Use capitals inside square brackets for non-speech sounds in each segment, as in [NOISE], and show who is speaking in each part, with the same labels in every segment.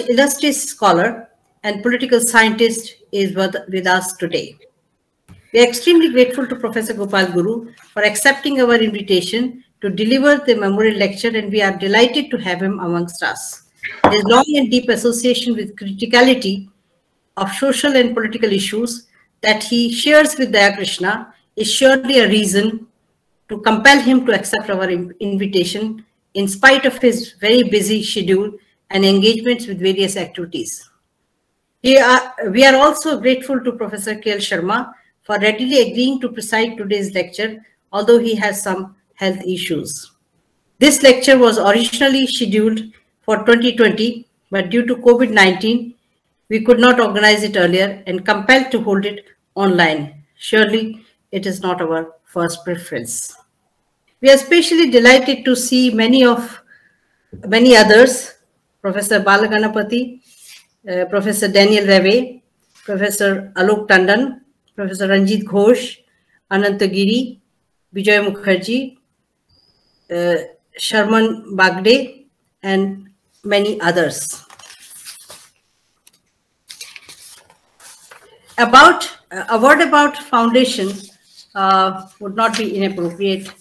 Speaker 1: illustrious scholar and political scientist is with us today. We are extremely grateful to Professor Gopal Guru for accepting our invitation to deliver the memorial lecture and we are delighted to have him amongst us. His long and deep association with criticality of social and political issues that he shares with Daya Krishna is surely a reason to compel him to accept our invitation in spite of his very busy schedule and engagements with various activities. We are, we are also grateful to Professor K.L. Sharma for readily agreeing to preside today's lecture, although he has some health issues. This lecture was originally scheduled for 2020, but due to COVID-19, we could not organize it earlier and compelled to hold it online. Surely it is not our first preference. We are especially delighted to see many of many others, Professor Balaganapati, uh, Professor Daniel Raveh, Professor Alok Tandon, Professor Ranjit Ghosh, Anantagiri, Vijay Mukherjee, uh, Sharman Bagde, and many others. About uh, a word about foundation uh, would not be inappropriate,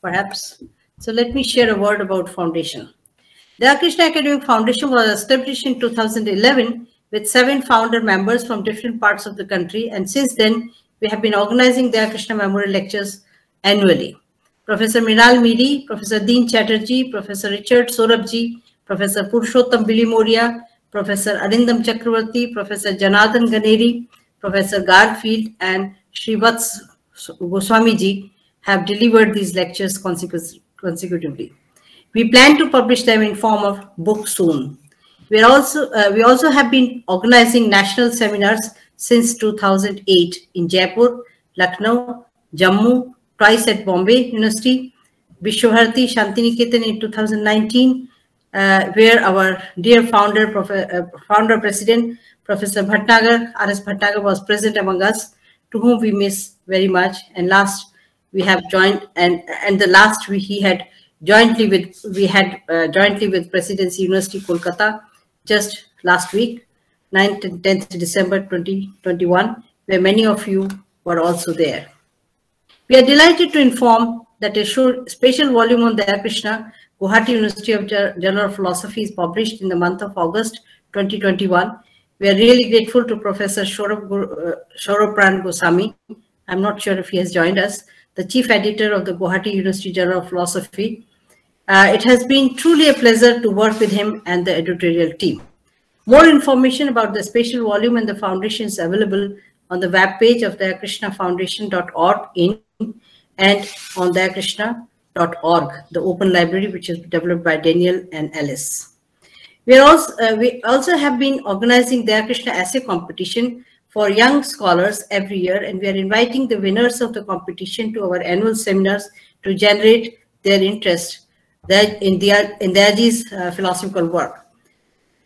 Speaker 1: perhaps. So let me share a word about foundation. Daya Krishna Academic Foundation was established in 2011 with seven founder members from different parts of the country. And since then, we have been organizing the Krishna Memorial Lectures annually. Professor Mrinal Miri, Professor Dean Chatterjee, Professor Richard Sorabji, Professor Purushottam Bilimoria, Professor Arindam Chakrabarti, Professor Jonardon Ganeri, Professor Garfield, and Srivats Goswamiji have delivered these lectures consecutively. We plan to publish them in form of book soon. We also uh, we also have been organizing national seminars since 2008 in Jaipur, Lucknow, Jammu, twice at Bombay University, Vishwabharati Santiniketan in 2019, uh, where our dear founder, uh, founder president, Professor Bhatnagar, R.S. Bhatnagar was present among us, to whom we miss very much. And last, we have joined, and and the last we, he had jointly with we had uh, jointly with Presidency University Kolkata just last week, 9th and 10th December 2021, where many of you were also there. We are delighted to inform that a special volume on Daya Krishna, Guwahati University of General Philosophy is published in the month of August 2021. We are really grateful to Professor Saurabh, uh, Goswami. I'm not sure if he has joined us, the chief editor of the Guwahati University Journal of Philosophy, uh, it has been truly a pleasure to work with him and the editorial team. More information about the special volume and the foundation is available on the web page of the krishnafoundation.org in and on the dayakrishna.org, the open library which is developed by Daniel and Alice. We, also, uh, we also have been organizing the Krishna essay competition for young scholars every year and we are inviting the winners of the competition to our annual seminars to generate their interest in, their, in Dayaji's uh, philosophical work.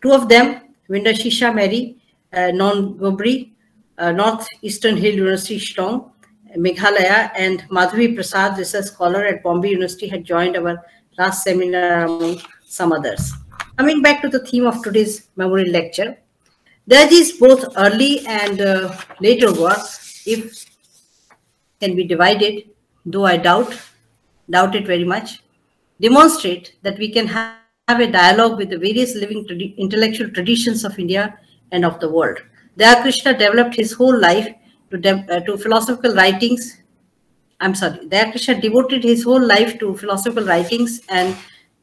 Speaker 1: Two of them, Winda Shisha Mary, uh, Non Gobri, uh, Northeastern Hill University, Shillong, Meghalaya, and Madhavi Prasad, research scholar at Bombay University, had joined our last seminar among some others. Coming back to the theme of today's memorial lecture, Dayaji's both early and uh, later work, if can be divided, though I doubt, doubt it very much, demonstrate that we can have, a dialogue with the various living intellectual traditions of India and of the world. Krishna developed his whole life to, uh, to philosophical writings. I'm sorry, Krishna devoted his whole life to philosophical writings and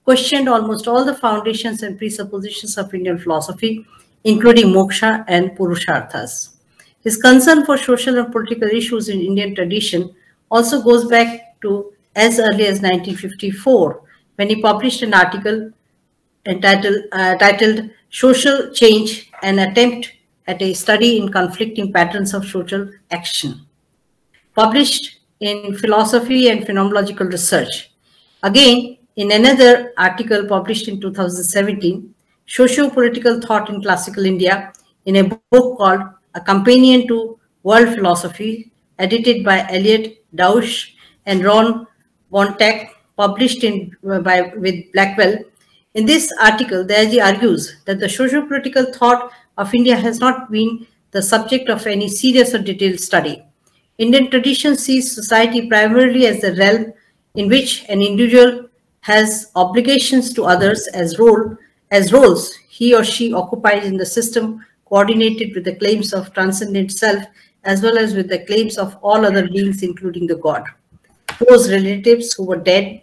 Speaker 1: questioned almost all the foundations and presuppositions of Indian philosophy, including moksha and purusharthas. His concern for social and political issues in Indian tradition also goes back to as early as 1954 when he published an article entitled uh, titled Social Change, an attempt at a study in conflicting patterns of social action, published in Philosophy and Phenomenological Research. Again, in another article published in 2017, Socio-Political Thought in Classical India, in a book called A Companion to World Philosophy, edited by Eliot Deutsch and Ron Bontekoe, published in by with Blackwell, In this article, Dayaji argues that the socio-political thought of India has not been the subject of any serious or detailed study. Indian tradition sees society primarily as the realm in which an individual has obligations to others as role as roles he or she occupies in the system coordinated with the claims of transcendent self as well as with the claims of all other beings including the god. Those relatives who were dead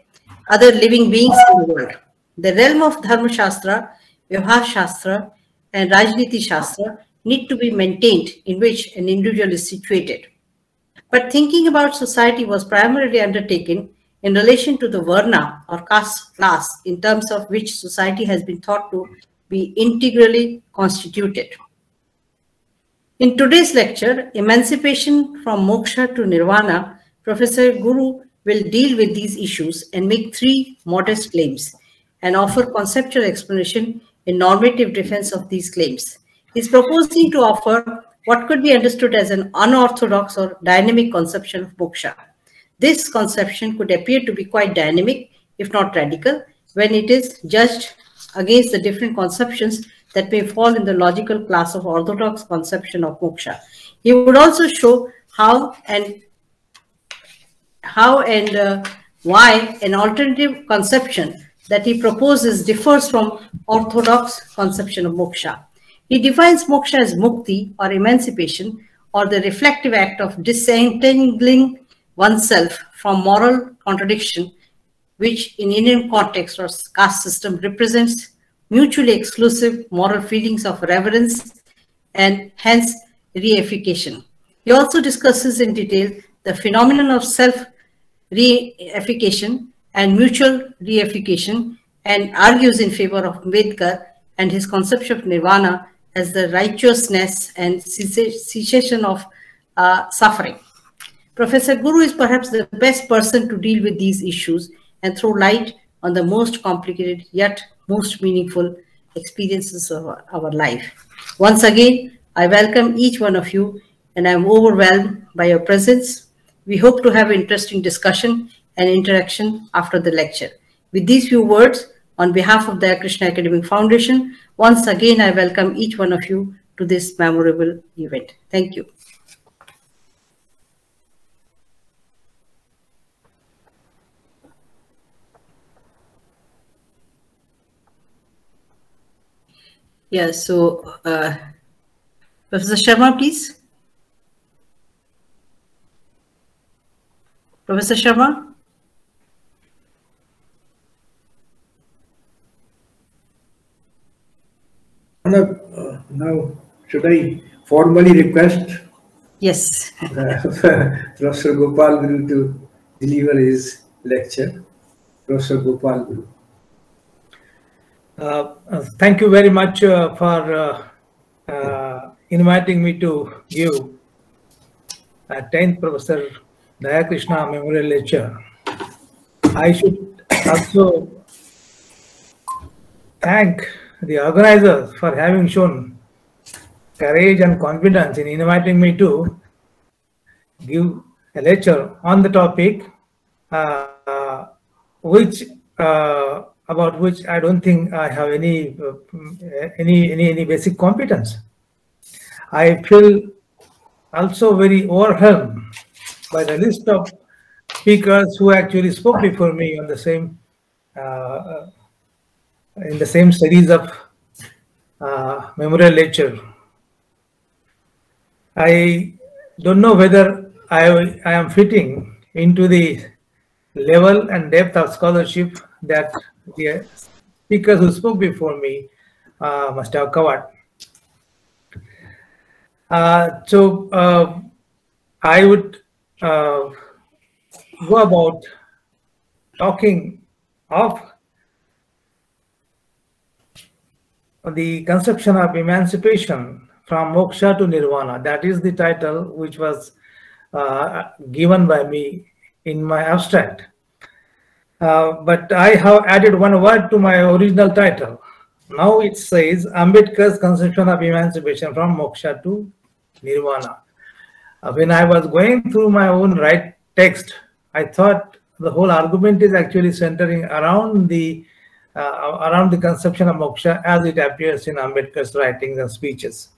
Speaker 1: other living beings in the world. The realm of dharma shastra vyavahar shastra and rajniti shastra need to be maintained in which an individual is situated. But thinking about society was primarily undertaken in relation to the varna or caste class in terms of which society has been thought to be integrally constituted. In today's lecture, Emancipation from Moksha to Nirvana, Professor Guru will deal with these issues and make three modest claims and offer conceptual explanation in normative defense of these claims. He's proposing to offer what could be understood as an unorthodox or dynamic conception of moksha. This conception could appear to be quite dynamic, if not radical, when it is judged against the different conceptions that may fall in the logical class of orthodox conception of moksha. He would also show how and how and uh, why an alternative conception that he proposes differs from orthodox conception of moksha. He defines moksha as mukti or emancipation or the reflective act of disentangling oneself from moral contradiction, which in Indian context or caste system represents mutually exclusive moral feelings of reverence and hence reification. He also discusses in detail the phenomenon of self reification and mutual reification and argues in favor of Ambedkar and his conception of nirvana as the righteousness and cessation of uh, suffering. Professor Guru is perhaps the best person to deal with these issues and throw light on the most complicated yet most meaningful experiences of our, life. Once again, I welcome each one of you and I'm overwhelmed by your presence. We hope to have interesting discussion and interaction after the lecture. With these few words, on behalf of the Krishna Academic Foundation, once again, I welcome each one of you to this memorable event. Thank you. Yeah, so uh, Professor Sharma, please. Professor Sharma?
Speaker 2: Uh, now, should I formally request?
Speaker 1: Yes. [LAUGHS]
Speaker 2: Professor Gopal Guru to deliver his lecture. Professor Gopal Guru.
Speaker 3: Uh, uh, thank you very much uh, for inviting me to give a 10th Professor Dayakrishna Memorial Lecture. I should also thank the organizers for having shown courage and confidence in inviting me to give a lecture on the topic uh, which uh, about which I don't think I have any uh, any any any basic competence. I feel also very overwhelmed by the list of speakers who actually spoke before me on the same uh, in the same series of uh, memorial lecture. I don't know whether I, I am fitting into the level and depth of scholarship that the speakers who spoke before me uh, must have covered. Uh, so uh, I would uh, go about talking of the conception of emancipation from moksha to nirvana. That is the title which was uh, given by me in my abstract. Uh, but I have added one word to my original title. Now it says Ambedkar's conception of emancipation from moksha to nirvana. Uh, when I was going through my own right text, I thought the whole argument is actually centering around the uh, around the conception of moksha as it appears in Ambedkar's writings and speeches.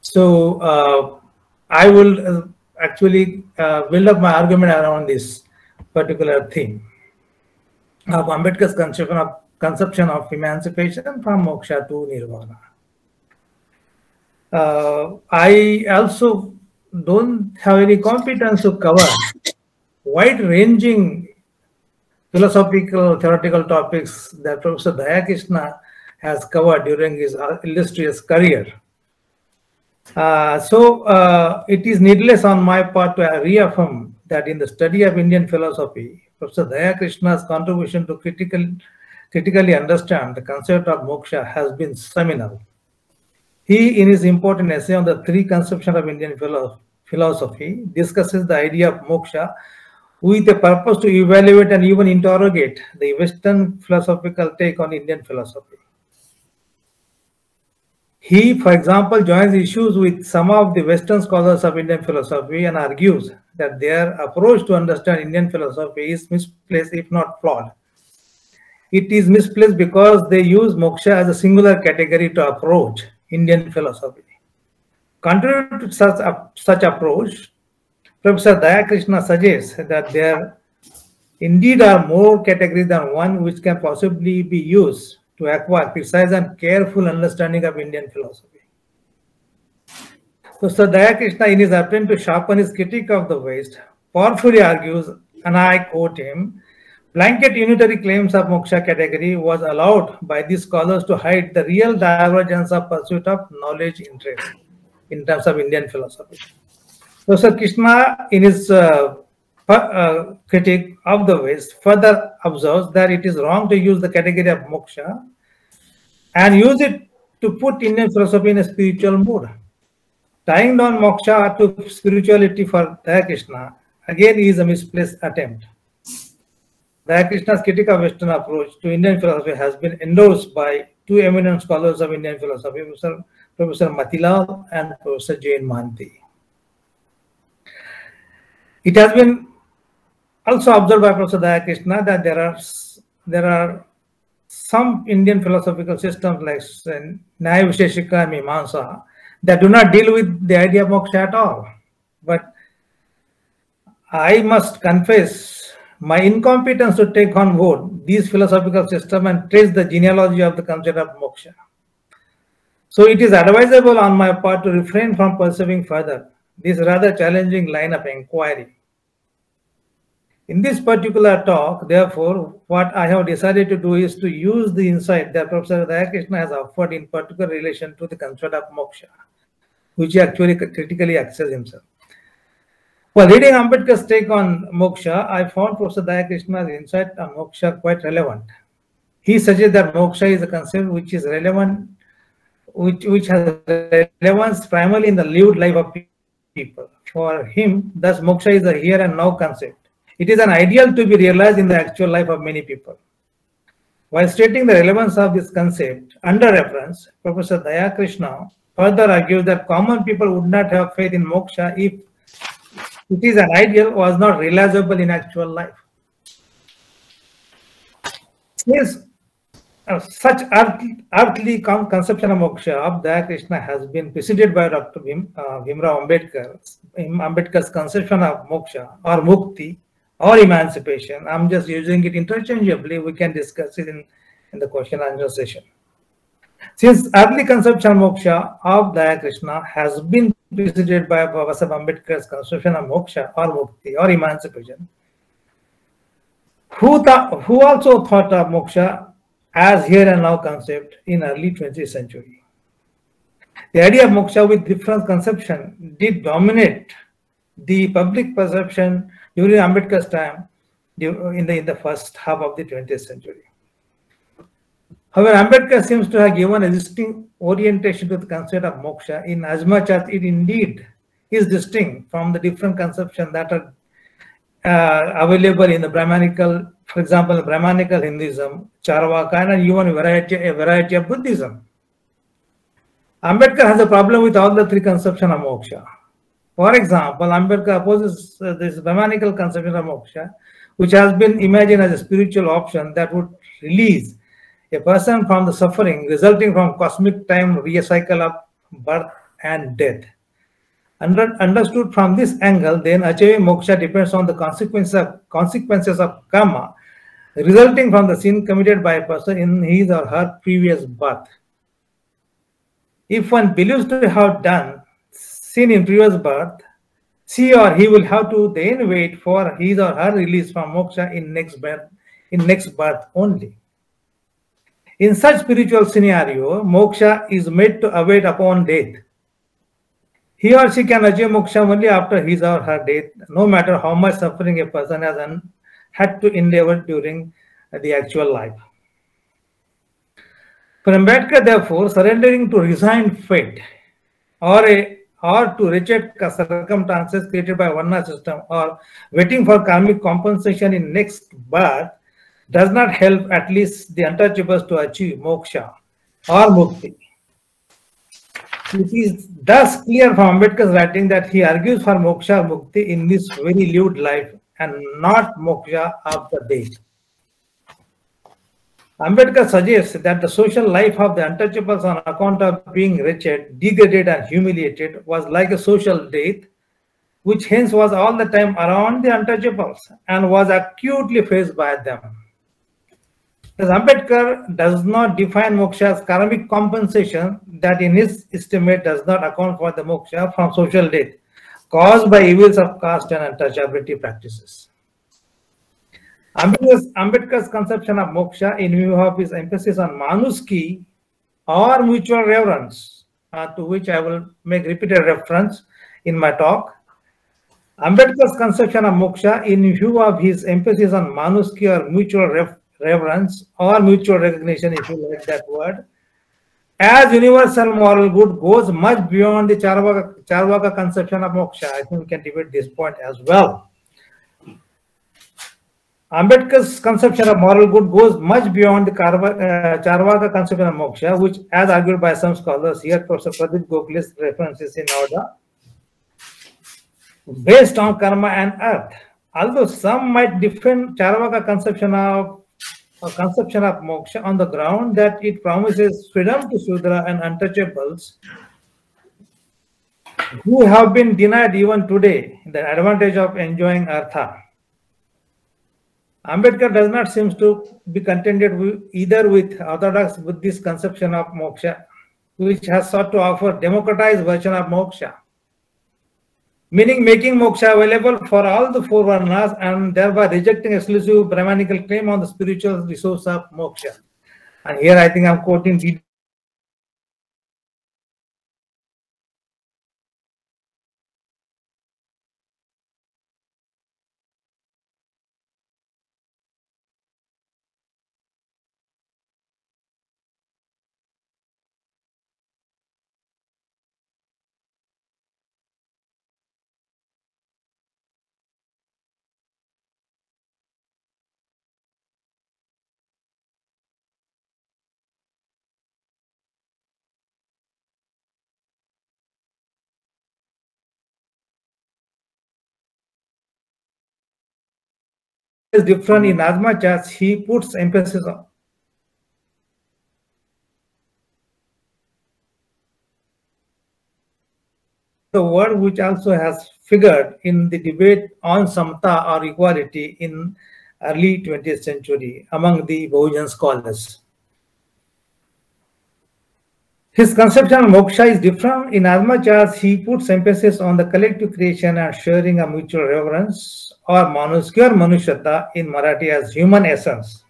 Speaker 3: So uh, I will uh, actually build up my argument around this particular theme of Ambedkar's conception of conception of emancipation from moksha to nirvana. Uh, I also don't have any competence to cover wide-ranging philosophical theoretical topics that Professor Dayakrishna has covered during his illustrious career. Uh, so uh, it is needless on my part to reaffirm that in the study of Indian philosophy, Professor Dayakrishna's contribution to critical, critically understand the concept of moksha has been seminal. He, in his important essay on the three conceptions of Indian philosophy, discusses the idea of moksha with a purpose to evaluate and even interrogate the Western philosophical take on Indian philosophy. He, for example, joins issues with some of the Western scholars of Indian philosophy and argues that their approach to understand Indian philosophy is misplaced, if not flawed. It is misplaced because they use moksha as a singular category to approach Indian philosophy. Contrary to such, such approach, Professor Dayakrishna suggests that there indeed are more categories than one which can possibly be used to acquire precise and careful understanding of Indian philosophy. So Sir Dayakrishna, in his attempt to sharpen his critique of the West, powerfully argues, and I quote him, blanket unitary claims of moksha category was allowed by these scholars to hide the real divergence of pursuit of knowledge interest in terms of Indian philosophy. Professor Krishna, in his uh, uh, critique of the West, further observes that it is wrong to use the category of moksha and use it to put Indian philosophy in a spiritual mood. Tying down moksha to spirituality for Daya Krishna again is a misplaced attempt. Daya Krishna's critique of Western approach to Indian philosophy has been endorsed by two eminent scholars of Indian philosophy, Professor, Professor Matilal and Professor J.N. Mohanty. It has been also observed by Professor Dayakrishna that there are there are some Indian philosophical systems like Nyaya Vaisheshika and Mimamsa that do not deal with the idea of moksha at all. But I must confess my incompetence to take on board these philosophical systems and trace the genealogy of the concept of moksha. So it is advisable on my part to refrain from pursuing further this rather challenging line of inquiry. In this particular talk, therefore, what I have decided to do is to use the insight that Professor Dayakrishna has offered in particular relation to the concept of moksha, which he actually critically accesses himself. While reading Ambedkar's take on moksha, I found Professor Dayakrishna's insight on moksha quite relevant. He suggests that moksha is a concept which is relevant, which, which has relevance primarily in the lived life of people. For him, thus moksha is a here and now concept it is an ideal to be realized in the actual life of many people. While stating the relevance of this concept under reference, Professor Dayakrishna further argues that common people would not have faith in moksha if it is an ideal was not realizable in actual life. Since uh, such earthly, earthly conception of moksha of Dayakrishna has been preceded by Dr. Bhim, uh, Bhimrao Ambedkar, Ambedkar's conception of moksha or mukti or emancipation. I'm just using it interchangeably. We can discuss it in, in the question answer session. Since early conception of moksha of Dayakrishna has been preceded by Professor Ambedkar's conception of moksha or mukti or emancipation, who, thought, who also thought of moksha as here and now concept in early 20th century. The idea of moksha with different conception did dominate the public perception during Ambedkar's time in the, in the first half of the 20th century. However, Ambedkar seems to have given a distinct orientation to the concept of moksha in as much as it indeed is distinct from the different conceptions that are uh, available in the Brahmanical, for example, Brahmanical Hinduism, Charvaka, and even variety, a variety of Buddhism. Ambedkar has a problem with all the three conceptions of moksha. For example, Ambedkar opposes uh, this Brahmanical conception of moksha, which has been imagined as a spiritual option that would release a person from the suffering resulting from cosmic time recycle of birth and death. Under, understood from this angle, then achieving moksha depends on the consequences of, consequences of karma resulting from the sin committed by a person in his or her previous birth. If one believes to have done sin in previous birth, she or he will have to then wait for his or her release from moksha in next birth, in next birth only. In such spiritual scenario, moksha is made to await upon death. He or she can achieve moksha only after his or her death, no matter how much suffering a person has had to endeavor during the actual life. For Ambedkar, therefore, surrendering to resigned fate or a or to reject circumstances created by Varna system or waiting for karmic compensation in next birth does not help at least the untouchables to achieve moksha or mukti. It is thus clear from Ambedkar's writing that he argues for moksha mukti in this very lived life and not moksha after death. Ambedkar suggests that the social life of the untouchables on account of being wretched, degraded, and humiliated was like a social death, which hence was all the time around the untouchables and was acutely faced by them. As Ambedkar does not define moksha as karmic compensation, that in his estimate does not account for the moksha from social death caused by evils of caste and untouchability practices. Ambedkar's, Ambedkar's conception of moksha in view of his emphasis on manuski or mutual reverence, uh, to which I will make repeated reference in my talk. Ambedkar's conception of moksha in view of his emphasis on manuski or mutual reverence or mutual recognition, if you like that word, as universal moral good goes much beyond the Charvaka, Charvaka conception of moksha. I think we can debate this point as well. Ambedkar's conception of moral good goes much beyond the Karva, uh, Charvaka conception of moksha, which, as argued by some scholars, here Professor Pradeep Gokhale's references in order, based on karma and earth. Although some might defend Charvaka conception of uh, conception of moksha on the ground that it promises freedom to Sudra and untouchables who have been denied even today the advantage of enjoying artha. Ambedkar does not seem to be contented with either with orthodox Buddhist conception of moksha, which has sought to offer democratized version of moksha, meaning making moksha available for all the four varnas and thereby rejecting exclusive Brahmanical claim on the spiritual resource of moksha. And here I think I'm quoting is different in as much as he puts emphasis on the word which also has figured in the debate on samta or equality in early 20th century among the Bahujan scholars. His conception of moksha is different in as much as he puts emphasis on the collective creation and sharing of mutual reverence or manuski or manushata in Marathi as human essence.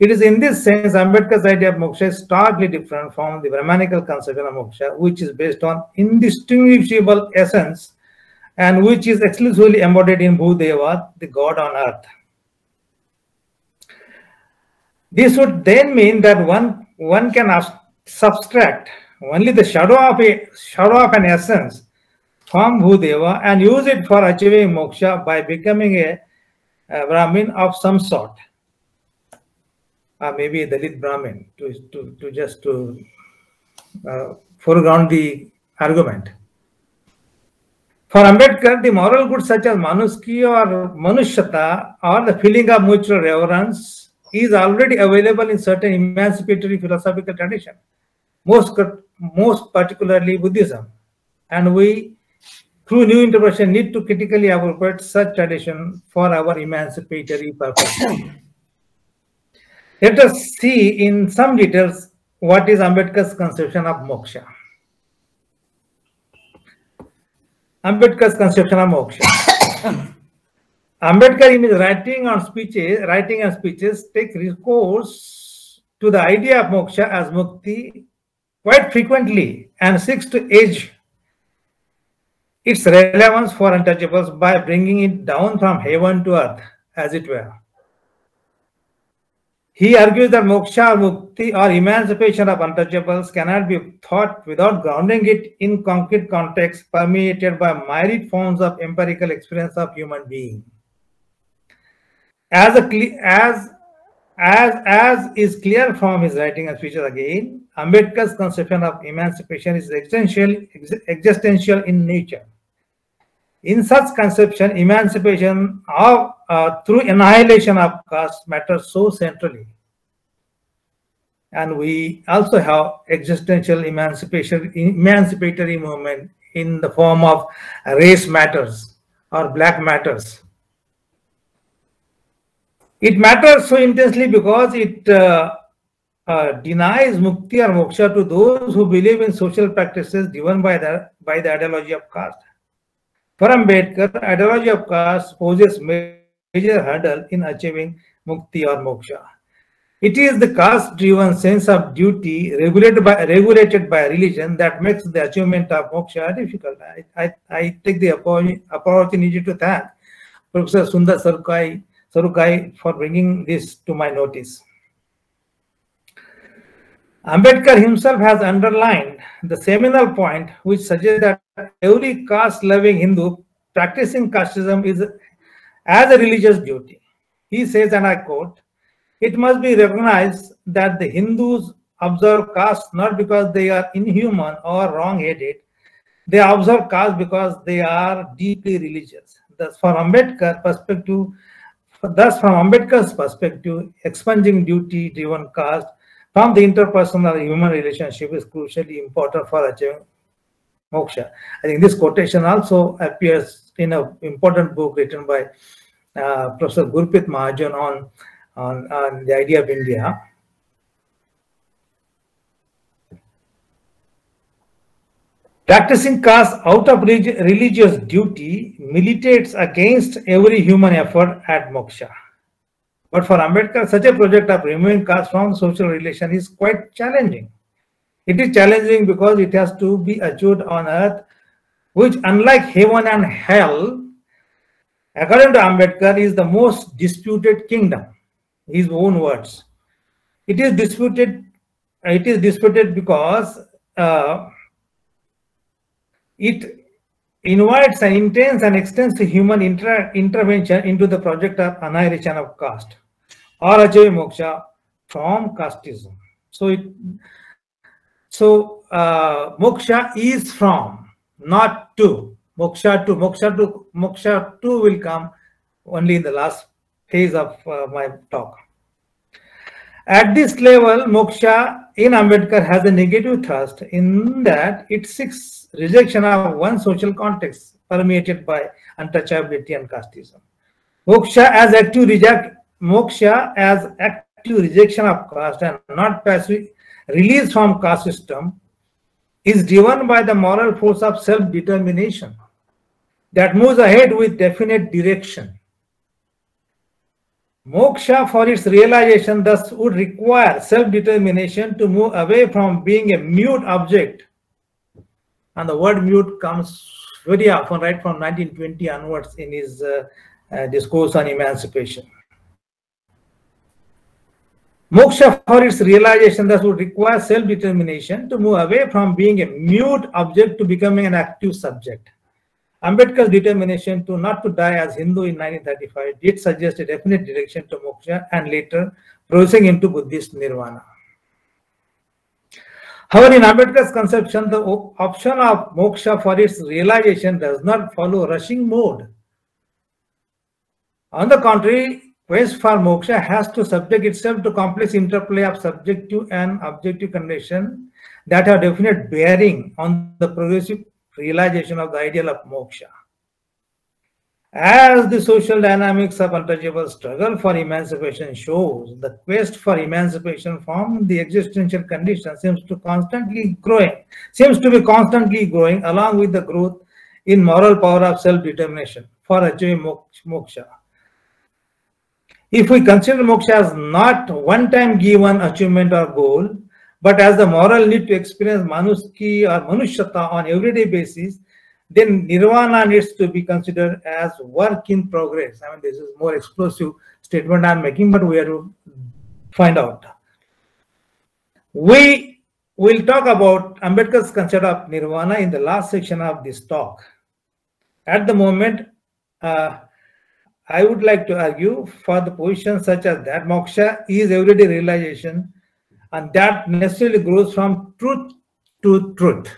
Speaker 3: It is in this sense Ambedkar's idea of moksha is starkly different from the Brahmanical conception of moksha, which is based on indistinguishable essence and which is exclusively embodied in Bhudeva, the god on earth. This would then mean that one, one can subtract only the shadow of a shadow of an essence from Bhudeva and use it for achieving moksha by becoming a, a Brahmin of some sort. Or maybe a Dalit Brahmin to, to, to just to uh, foreground the argument. For Ambedkar, the moral goods such as Manuski or Manushata or the feeling of mutual reverence is already available in certain emancipatory philosophical tradition, most, most particularly Buddhism. And we, through new interpretation, need to critically appropriate such tradition for our emancipatory purpose. Let us see in some details what is Ambedkar's conception of moksha. Ambedkar's conception of moksha. [COUGHS] Ambedkar in his writing on speeches, writing and speeches take recourse to the idea of moksha as mukti quite frequently and seeks to edge its relevance for untouchables by bringing it down from heaven to earth, as it were. He argues that moksha or mukti or emancipation of untouchables cannot be thought without grounding it in concrete context permeated by myriad forms of empirical experience of human being. As, a, as, as, as is clear from his writing and speeches again, Ambedkar's conception of emancipation is existential, existential in nature. In such conception, emancipation of, uh, through annihilation of caste matters so centrally. And we also have existential emancipation, emancipatory movement in the form of race matters or black matters. It matters so intensely because it uh, uh, denies mukti or moksha to those who believe in social practices driven by the, by the ideology of caste. For Ambedkar, ideology of caste poses major hurdle in achieving mukti or moksha. It is the caste-driven sense of duty regulated by, regulated by religion that makes the achievement of moksha difficult. I, I, I take the opportunity to thank Professor Sundar Sarukkai, Sarukkai for bringing this to my notice. Ambedkar himself has underlined the seminal point which suggests that every caste-loving Hindu practicing casteism is as a religious duty. He says, and I quote, it must be recognized that the Hindus observe caste not because they are inhuman or wrong-headed. They observe caste because they are deeply religious. Thus, from Ambedkar perspective, thus from Ambedkar's perspective, expunging duty-driven caste from the interpersonal human relationship is crucially important for achieving moksha. I think this quotation also appears in an important book written by uh, Professor Gurpreet Mahajan on, on, on the idea of India. Practicing caste out of religious duty militates against every human effort at moksha. But for Ambedkar, such a project of removing caste from social relation is quite challenging. It is challenging because it has to be achieved on earth, which unlike heaven and hell, according to Ambedkar, is the most disputed kingdom, his own words. It is disputed, it is disputed because uh, it invites an intense and extensive human inter intervention into the project of annihilation of caste or achieving moksha from casteism. So it so uh, moksha is from, not to. Moksha to moksha to moksha to will come only in the last phase of uh, my talk. At this level, moksha in Ambedkar has a negative thrust in that it seeks rejection of one social context permeated by untouchability and casteism. Moksha as active reject moksha as active rejection of caste and not passive release from caste system is driven by the moral force of self-determination that moves ahead with definite direction. Moksha for its realization thus would require self-determination to move away from being a mute object. And the word mute comes very often right from 1920 onwards in his uh, uh, discourse on emancipation. Moksha for its realization thus would require self-determination to move away from being a mute object to becoming an active subject. Ambedkar's determination to not to die as Hindu in 1935 did suggest a definite direction to moksha and later progressing into Buddhist nirvana. However, in Ambedkar's conception, the option of moksha for its realization does not follow rushing mode. On the contrary, quest for moksha has to subject itself to complex interplay of subjective and objective condition that have definite bearing on the progressive realization of the ideal of moksha. As the social dynamics of untouchable struggle for emancipation shows, the quest for emancipation from the existential condition seems to constantly growing, seems to be constantly growing along with the growth in moral power of self-determination for achieving moksha. If we consider moksha as not one-time given achievement or goal, but as the moral need to experience manuski or manushyata on everyday basis, then nirvana needs to be considered as work in progress. I mean, this is more explosive statement I'm making, but we have to find out. We will talk about Ambedkar's concept of nirvana in the last section of this talk. At the moment, uh, I would like to argue for the position such as that moksha is everyday realization and that necessarily grows from truth to truth.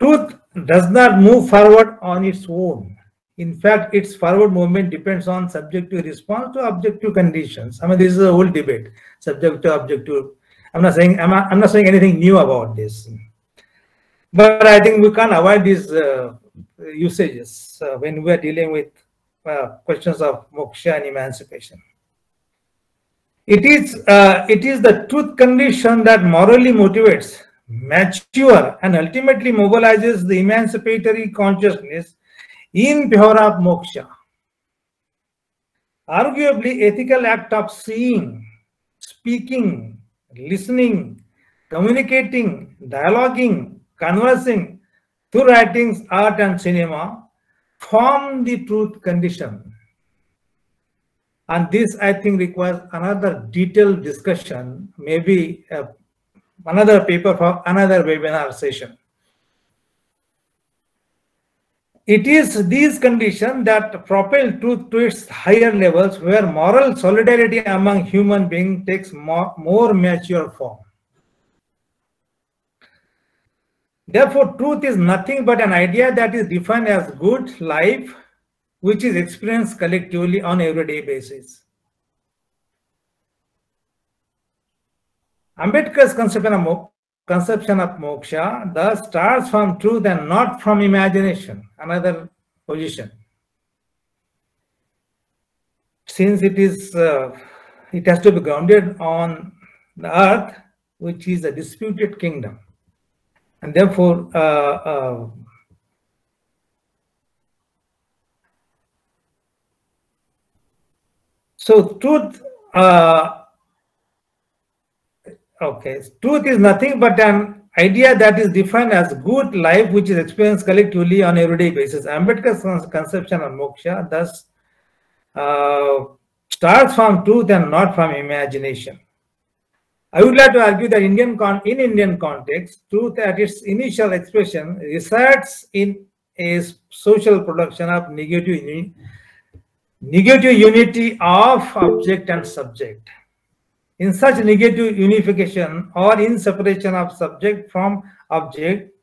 Speaker 3: Truth does not move forward on its own. In fact, its forward movement depends on subjective response to objective conditions. I mean, this is a whole debate, subjective, to objective. I'm not saying I'm not, I'm not saying anything new about this, but I think we can't avoid these uh, usages uh, when we are dealing with uh, questions of moksha and emancipation. It is uh, it is the truth condition that morally motivates mature and ultimately mobilizes the emancipatory consciousness in favor of moksha. Arguably, ethical act of seeing, speaking, listening, communicating, dialoguing, conversing through writings, art, and cinema form the truth condition. And this, I think, requires another detailed discussion, maybe a another paper for another webinar session. It is these conditions that propel truth to its higher levels where moral solidarity among human beings takes more, more mature form. Therefore, truth is nothing but an idea that is defined as good life, which is experienced collectively on everyday basis. Ambedkar's conception of, conception of moksha thus starts from truth and not from imagination, another position. Since it is, uh, it has to be grounded on the earth, which is a disputed kingdom. And therefore, uh, uh, so truth uh, Okay, truth is nothing but an idea that is defined as good life which is experienced collectively on everyday basis. Ambedkar's conception of moksha thus uh, starts from truth and not from imagination. I would like to argue that Indian in Indian context, truth at its initial expression resides in a social production of negative, negative unity of object and subject in such negative unification or in separation of subject from object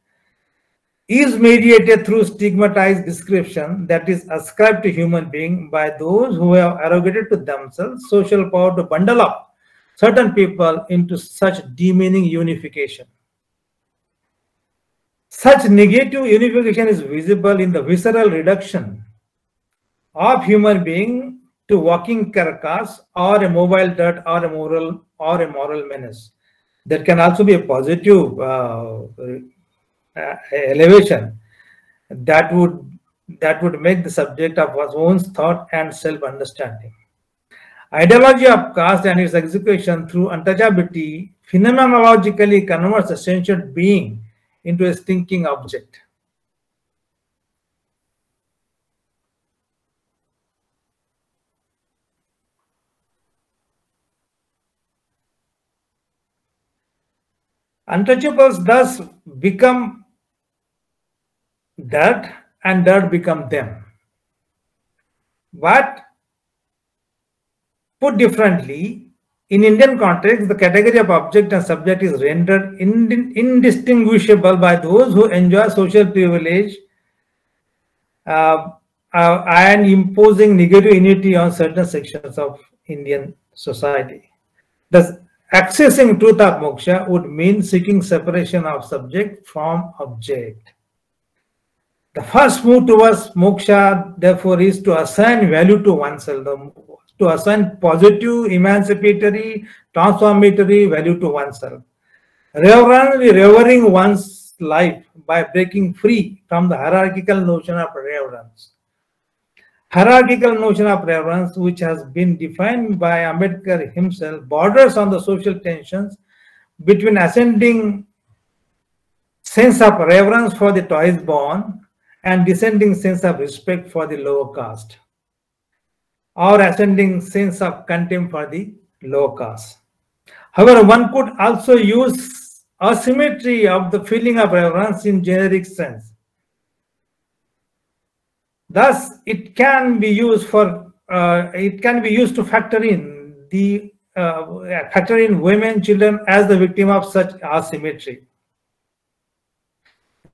Speaker 3: is mediated through stigmatized description that is ascribed to human being by those who have arrogated to themselves social power to bundle up certain people into such demeaning unification. Such negative unification is visible in the visceral reduction of human being to walking carcass or a mobile dirt or a moral or a moral menace. That can also be a positive uh, uh, elevation that would that would make the subject of one's thought and self-understanding. Ideology of caste and its execution through untouchability phenomenologically converts a sentient being into a thinking object. Untouchables thus become dirt and dirt become them. But put differently, in Indian context, the category of object and subject is rendered indistinguishable by those who enjoy social privilege uh, uh, and imposing negative unity on certain sections of Indian society. Thus, accessing truth of moksha would mean seeking separation of subject from object. The first move towards moksha, therefore, is to assign value to oneself, to assign positive, emancipatory, transformatory value to oneself. Reverently revering one's life by breaking free from the hierarchical notion of reverence. Hierarchical notion of reverence, which has been defined by Ambedkar himself, borders on the social tensions between ascending sense of reverence for the twice born and descending sense of respect for the lower caste or ascending sense of contempt for the lower caste. However, one could also use asymmetry of the feeling of reverence in generic sense. Thus, it can be used for uh, it can be used to factor in the uh, factor in women, children as the victim of such asymmetry.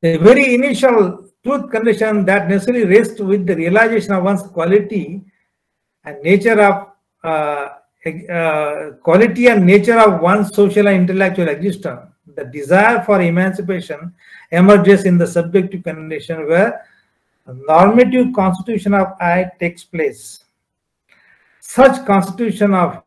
Speaker 3: The very initial truth condition that necessarily rests with the realization of one's quality and nature of uh, uh, quality and nature of one's social and intellectual existence. The desire for emancipation emerges in the subjective condition where normative constitution of I takes place. Such constitution of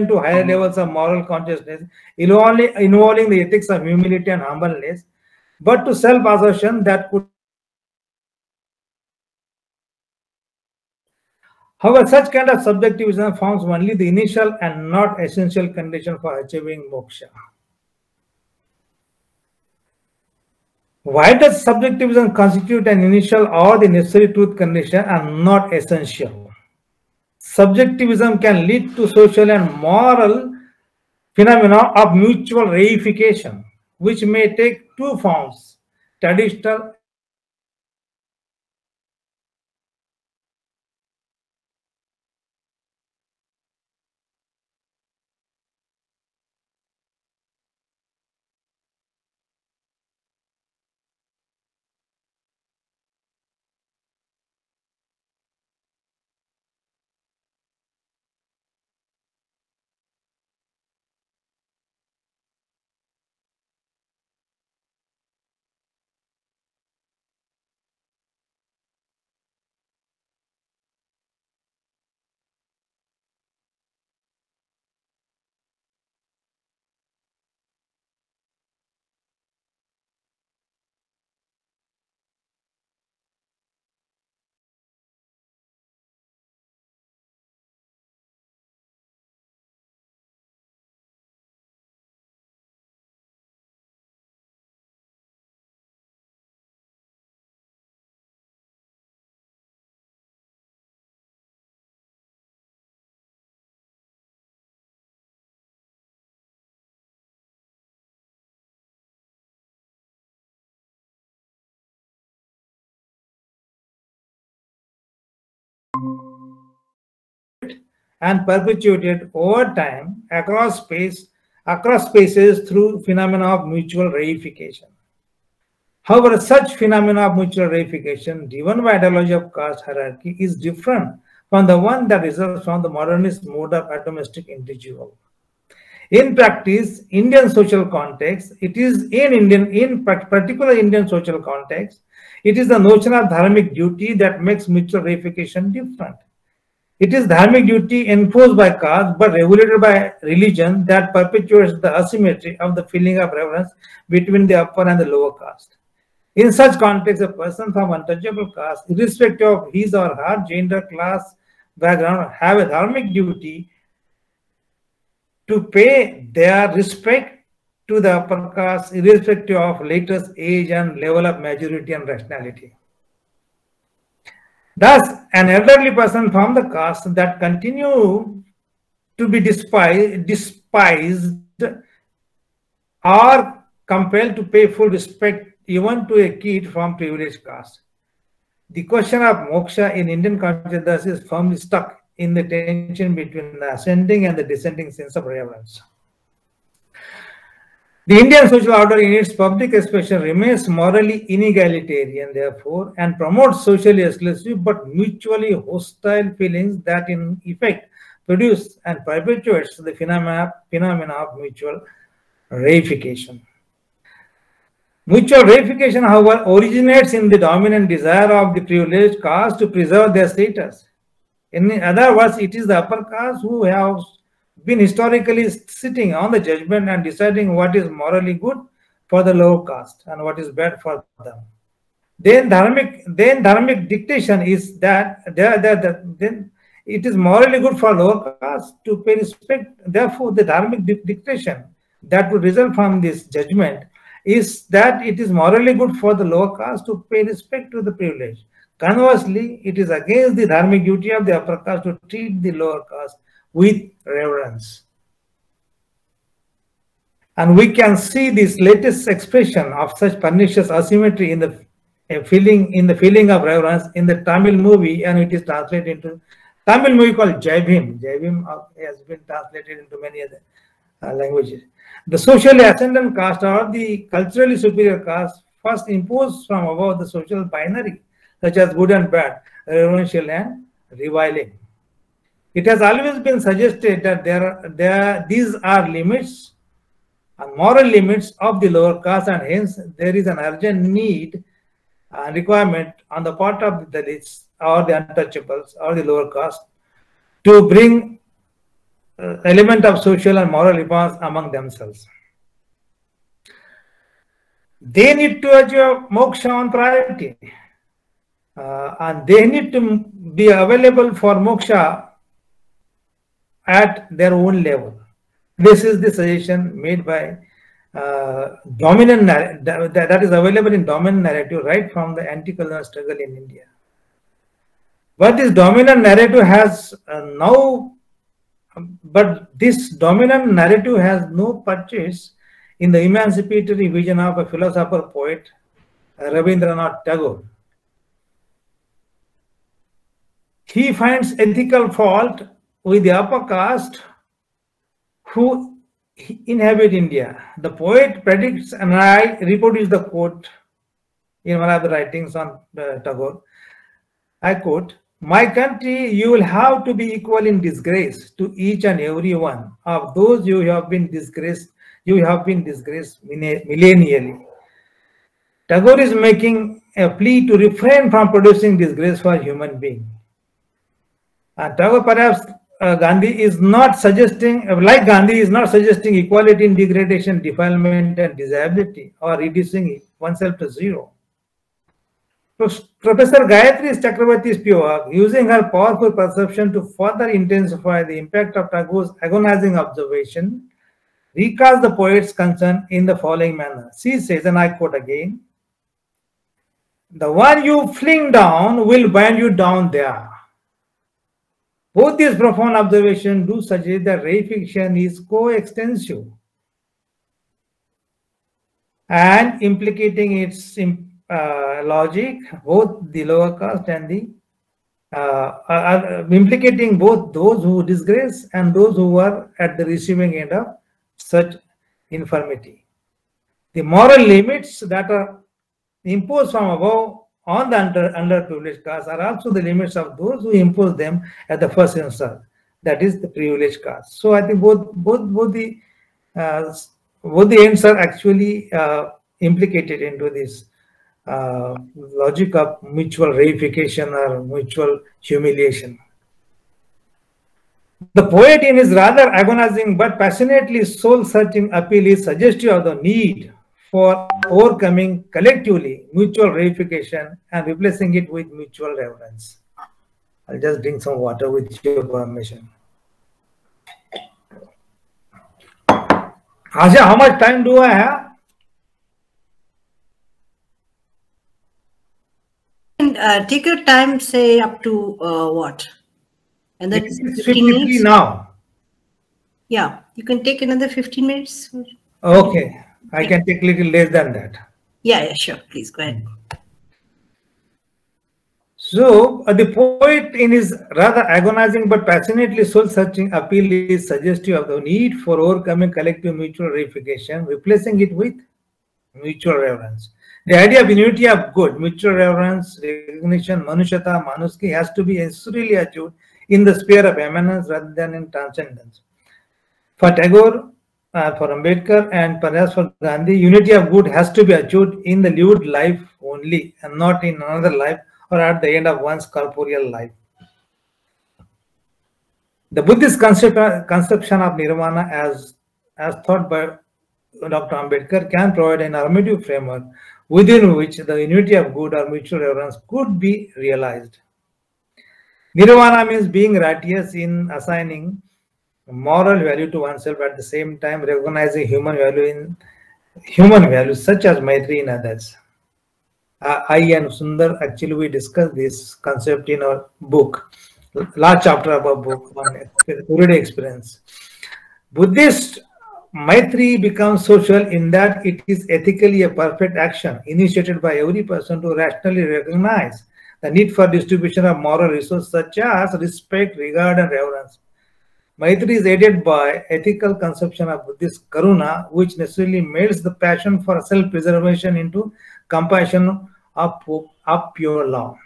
Speaker 3: to higher hmm. levels of moral consciousness, involving, involving the ethics of humility and humbleness, but to self-assertion that could However, such kind of subjectivism forms only the initial and not essential condition for achieving moksha. Why does subjectivism constitute an initial or the necessary truth condition and not essential? Subjectivism can lead to social and moral phenomena of mutual reification, which may take two forms, traditional and perpetuated over time across space across spaces through phenomena of mutual reification. However, such phenomena of mutual reification driven by ideology of caste hierarchy is different from the one that results from the modernist mode of atomistic individual. In practice, Indian social context, it is in Indian, in particular Indian social context, it is the notion of dharmic duty that makes mutual reification different. It is dharmic duty enforced by caste but regulated by religion that perpetuates the asymmetry of the feeling of reverence between the upper and the lower caste. In such context, a person from untouchable caste, irrespective of his or her gender, class, background, have a dharmic duty to pay their respect to the upper caste irrespective of latest age and level of maturity and rationality. Thus, an elderly person from the caste that continue to be despised, despised are compelled to pay full respect even to a kid from privileged caste. The question of moksha in Indian consciousness is firmly stuck in the tension between the ascending and the descending sense of reverence. The Indian social order in its public expression remains morally inegalitarian, therefore, and promotes socially exclusive but mutually hostile feelings that in effect produce and perpetuates the phenomena, of mutual reification. Mutual reification, however, originates in the dominant desire of the privileged caste to preserve their status. In other words, it is the upper caste who have been historically sitting on the judgment and deciding what is morally good for the lower caste and what is bad for them. Then dharmic, then dharmic dictation is that there, there, there, then it is morally good for lower caste to pay respect. Therefore, the dharmic dictation that would result from this judgment is that it is morally good for the lower caste to pay respect to the privileged. Conversely, it is against the dharmic duty of the upper caste to treat the lower caste with reverence. And we can see this latest expression of such pernicious asymmetry in the feeling in the feeling of reverence in the Tamil movie, and it is translated into Tamil movie called Jai Bhim. Has been translated into many other uh, languages. The socially ascendant caste or the culturally superior caste first imposed from above the social binary, such as good and bad, reverential and reviling. It has always been suggested that there are, there, these are limits and moral limits of the lower caste and hence there is an urgent need and requirement on the part of the Dalits or the untouchables or the lower caste to bring uh, element of social and moral reforms among themselves. They need to achieve moksha on priority uh, and they need to be available for moksha at their own level. This is the suggestion made by uh, dominant that, that is available in dominant narrative right from the anti-colonial struggle in India. But this dominant narrative has uh, now, but this dominant narrative has no purchase in the emancipatory vision of a philosopher poet, Rabindranath Tagore. He finds ethical fault with the upper caste who inhabit India. The poet predicts, and I reproduce the quote in one of the writings on uh, Tagore. I quote, My country, you will have to be equal in disgrace to each and every one of those you have been disgraced, you have been disgraced millennially. Tagore is making a plea to refrain from producing disgrace for human being. And Tagore perhaps uh, Gandhi is not suggesting, like Gandhi is not suggesting equality in degradation, defilement, and disability, or reducing oneself to zero. So, Professor Gayatri Chakravorty Spivak, using her powerful perception to further intensify the impact of Tagore's agonizing observation, recalls the poet's concern in the following manner. She says, and I quote again, the one you fling down will bind you down there. Both these profound observations do suggest that reification is coextensive and implicating its uh, logic, both the lower caste and the uh, uh, implicating both those who disgrace and those who are at the receiving end of such infirmity. The moral limits that are imposed from above on the under, underprivileged caste are also the limits of those who impose them at the first instance. That is the privileged caste. So I think both both both the uh, both the ends are actually uh, implicated into this uh, logic of mutual reification or mutual humiliation. The poet, in his rather agonizing but passionately soul-searching appeal, is suggestive of the need for overcoming collectively mutual reification and replacing it with mutual reverence. I'll just drink some water with your permission. Asha, how much time do I have?
Speaker 1: And uh, take your time, say up to uh, what? And then
Speaker 3: It's
Speaker 1: 15 minutes?
Speaker 3: now.
Speaker 1: Yeah, you can take another 15 minutes.
Speaker 3: Okay, I can take a little less than that.
Speaker 1: Yeah, yeah, sure. Please go ahead.
Speaker 3: So uh, the poet, in his rather agonizing but passionately soul-searching appeal, is suggestive of the need for overcoming collective mutual reification, replacing it with mutual reverence. The idea of unity of good, mutual reverence, recognition, manushata, manuski has to be necessarily achieved in the sphere of immanence rather than in transcendence. For Tagore, uh, for Ambedkar, and perhaps for Gandhi, unity of good has to be achieved in the lived life only and not in another life or at the end of one's corporeal life. The Buddhist concept, conception of nirvana as, as thought by Dr. Ambedkar can provide a normative framework within which the unity of good or mutual reverence could be realized. Nirvana means being righteous in assigning moral value to oneself at the same time recognizing human value in human values such as Maitri in others. Uh, I and Sundar actually we discussed this concept in our book, last chapter of our book on everyday experience. Buddhist Maitri becomes social in that it is ethically a perfect action initiated by every person to rationally recognize the need for distribution of moral resources such as respect, regard, and reverence. Maitri is aided by ethical conception of Buddhist karuna, which necessarily melds the passion for self-preservation into compassion of, of pure law.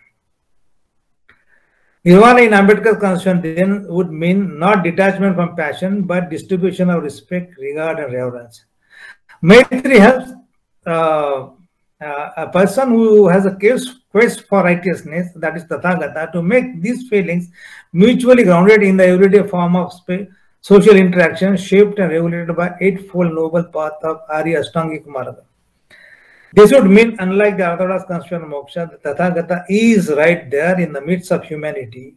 Speaker 3: Nirvana in Ambedkar's conception then would mean not detachment from passion, but distribution of respect, regard, and reverence. Maitri helps uh, uh, a person who has a quest for righteousness, that is Tathagata, to make these feelings mutually grounded in the everyday form of social interaction shaped and regulated by Eightfold Noble Path of Arya Ashtangik Marga. This would mean, unlike the Orthodox conception of moksha, the Tathagata is right there in the midst of humanity,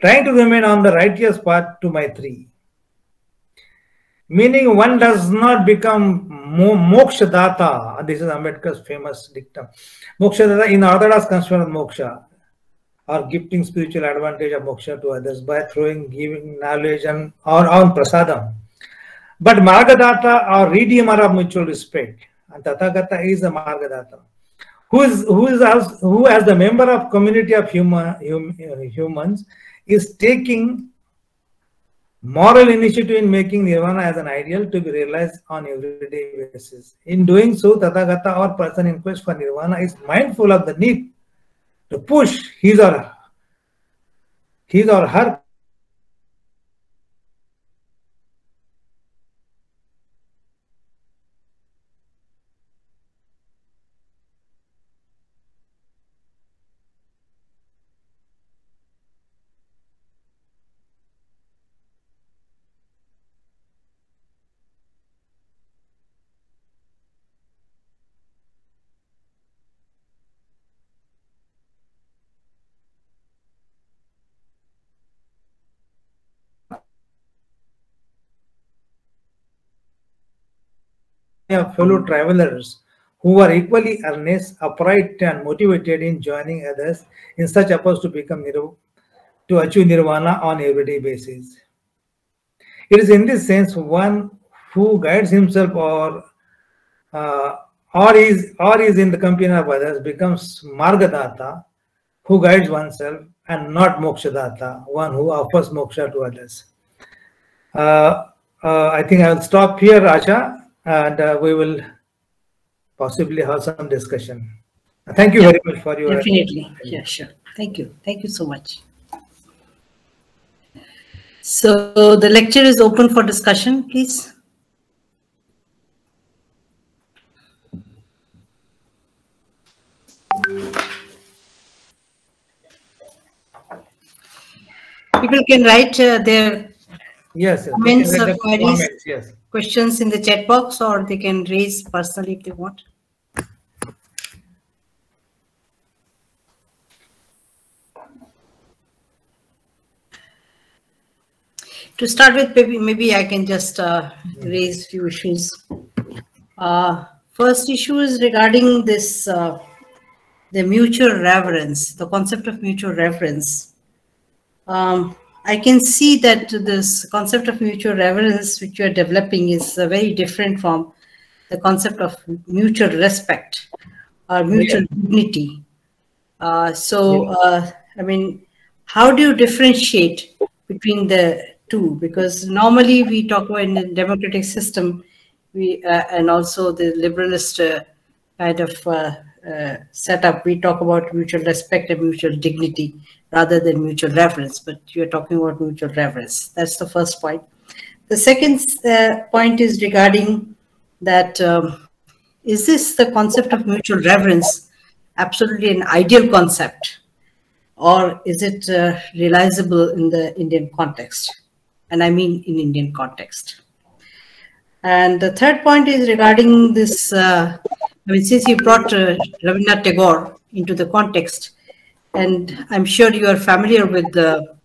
Speaker 3: trying to remain on the righteous path to Maitri. Meaning one does not become moksha data. This is Ambedkar's famous dictum. Moksha data in Orthodox conception of moksha or gifting spiritual advantage of moksha to others by throwing, giving knowledge and or on prasadam. But Margadata or redeemer of mutual respect and Tathagata is the Margadata, who is who is as, who as the member of community of human, hum, humans is taking moral initiative in making nirvana as an ideal to be realized on everyday basis. In doing so, Tathagata or person in quest for nirvana is mindful of the need to push his or his or her of fellow travelers who are equally earnest, upright, and motivated in joining others in such efforts to become to achieve nirvana on everyday basis. It is in this sense one who guides himself or uh, or is or is in the company of others becomes margadata, who guides oneself, and not mokshadata, one who offers moksha to others. Uh, uh, I think I will stop here, Asha and uh, we will possibly have some discussion. Thank you
Speaker 1: Yeah,
Speaker 3: very much for your.
Speaker 1: Definitely. Yeah, sure. Thank you. Thank you so much. So the lecture is open for discussion, please. People can write uh, their
Speaker 3: Yes.
Speaker 1: Comments or queries?
Speaker 3: comments, Yes.
Speaker 1: Questions in the chat box or they can raise personally if they want. to start with, maybe, maybe I can just uh, raise few issues. Uh, first issue is regarding this, uh, the mutual reverence, the concept of mutual reverence. Um, I can see that this concept of mutual reverence, which you are developing, is uh, very different from the concept of mutual respect or mutual dignity. Uh, so, uh, I mean, how do you differentiate between the two? Because normally we talk about in the democratic system, we uh, and also the liberalist uh, kind of uh, uh, setup, we talk about mutual respect and mutual dignity rather than mutual reverence. But you're talking about mutual reverence. That's the first point. The second uh, point is regarding that um, is this the concept of mutual reverence absolutely an ideal concept or is it uh, realizable in the Indian context? And I mean in Indian context. And the third point is regarding this, uh, I mean, since you brought uh, Rabindranath Tagore into the context, and I'm sure you are familiar with the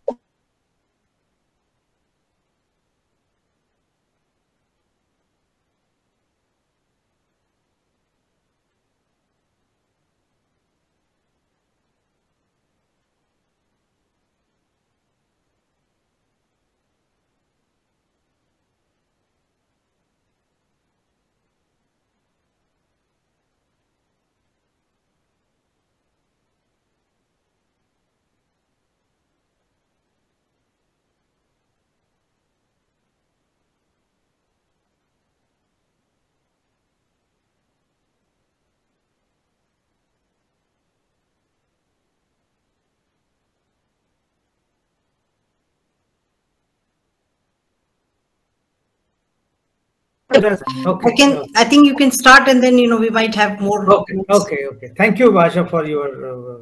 Speaker 3: Okay.
Speaker 1: I can, I think you can start and then, you know, we might have more.
Speaker 3: Okay, okay, okay. Thank you, Basha, for your uh,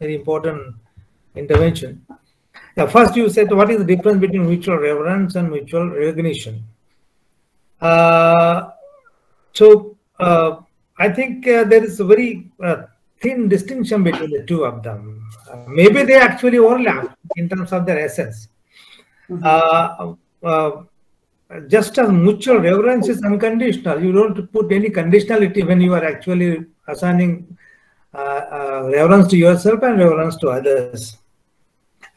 Speaker 3: very important intervention. Now, first you said what is the difference between mutual reverence and mutual recognition? Uh, so, uh, I think uh, there is a very uh, thin distinction between the two of them. Uh, maybe they actually overlap in terms of their essence. Uh, uh, just as mutual reverence is unconditional, you don't put any conditionality when you are actually assigning uh, uh, reverence to yourself and reverence to others.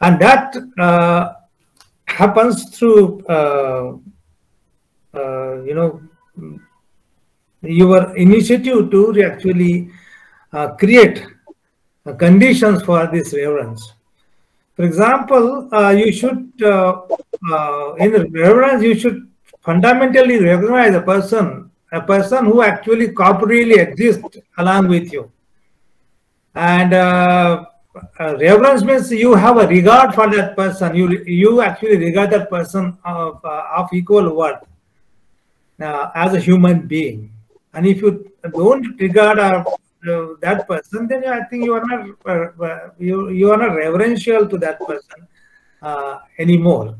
Speaker 3: And that uh, happens through, uh, uh, you know, your initiative to actually uh, create conditions for this reverence. For example, you should, in reverence, you should fundamentally recognize a person, a person who actually corporeally exists along with you. And uh, uh, reverence means you have a regard for that person. You you actually regard that person of, uh, of equal worth uh, as a human being. And if you don't regard uh, that person, then I think you are not uh, you you are not reverential to that person uh, anymore.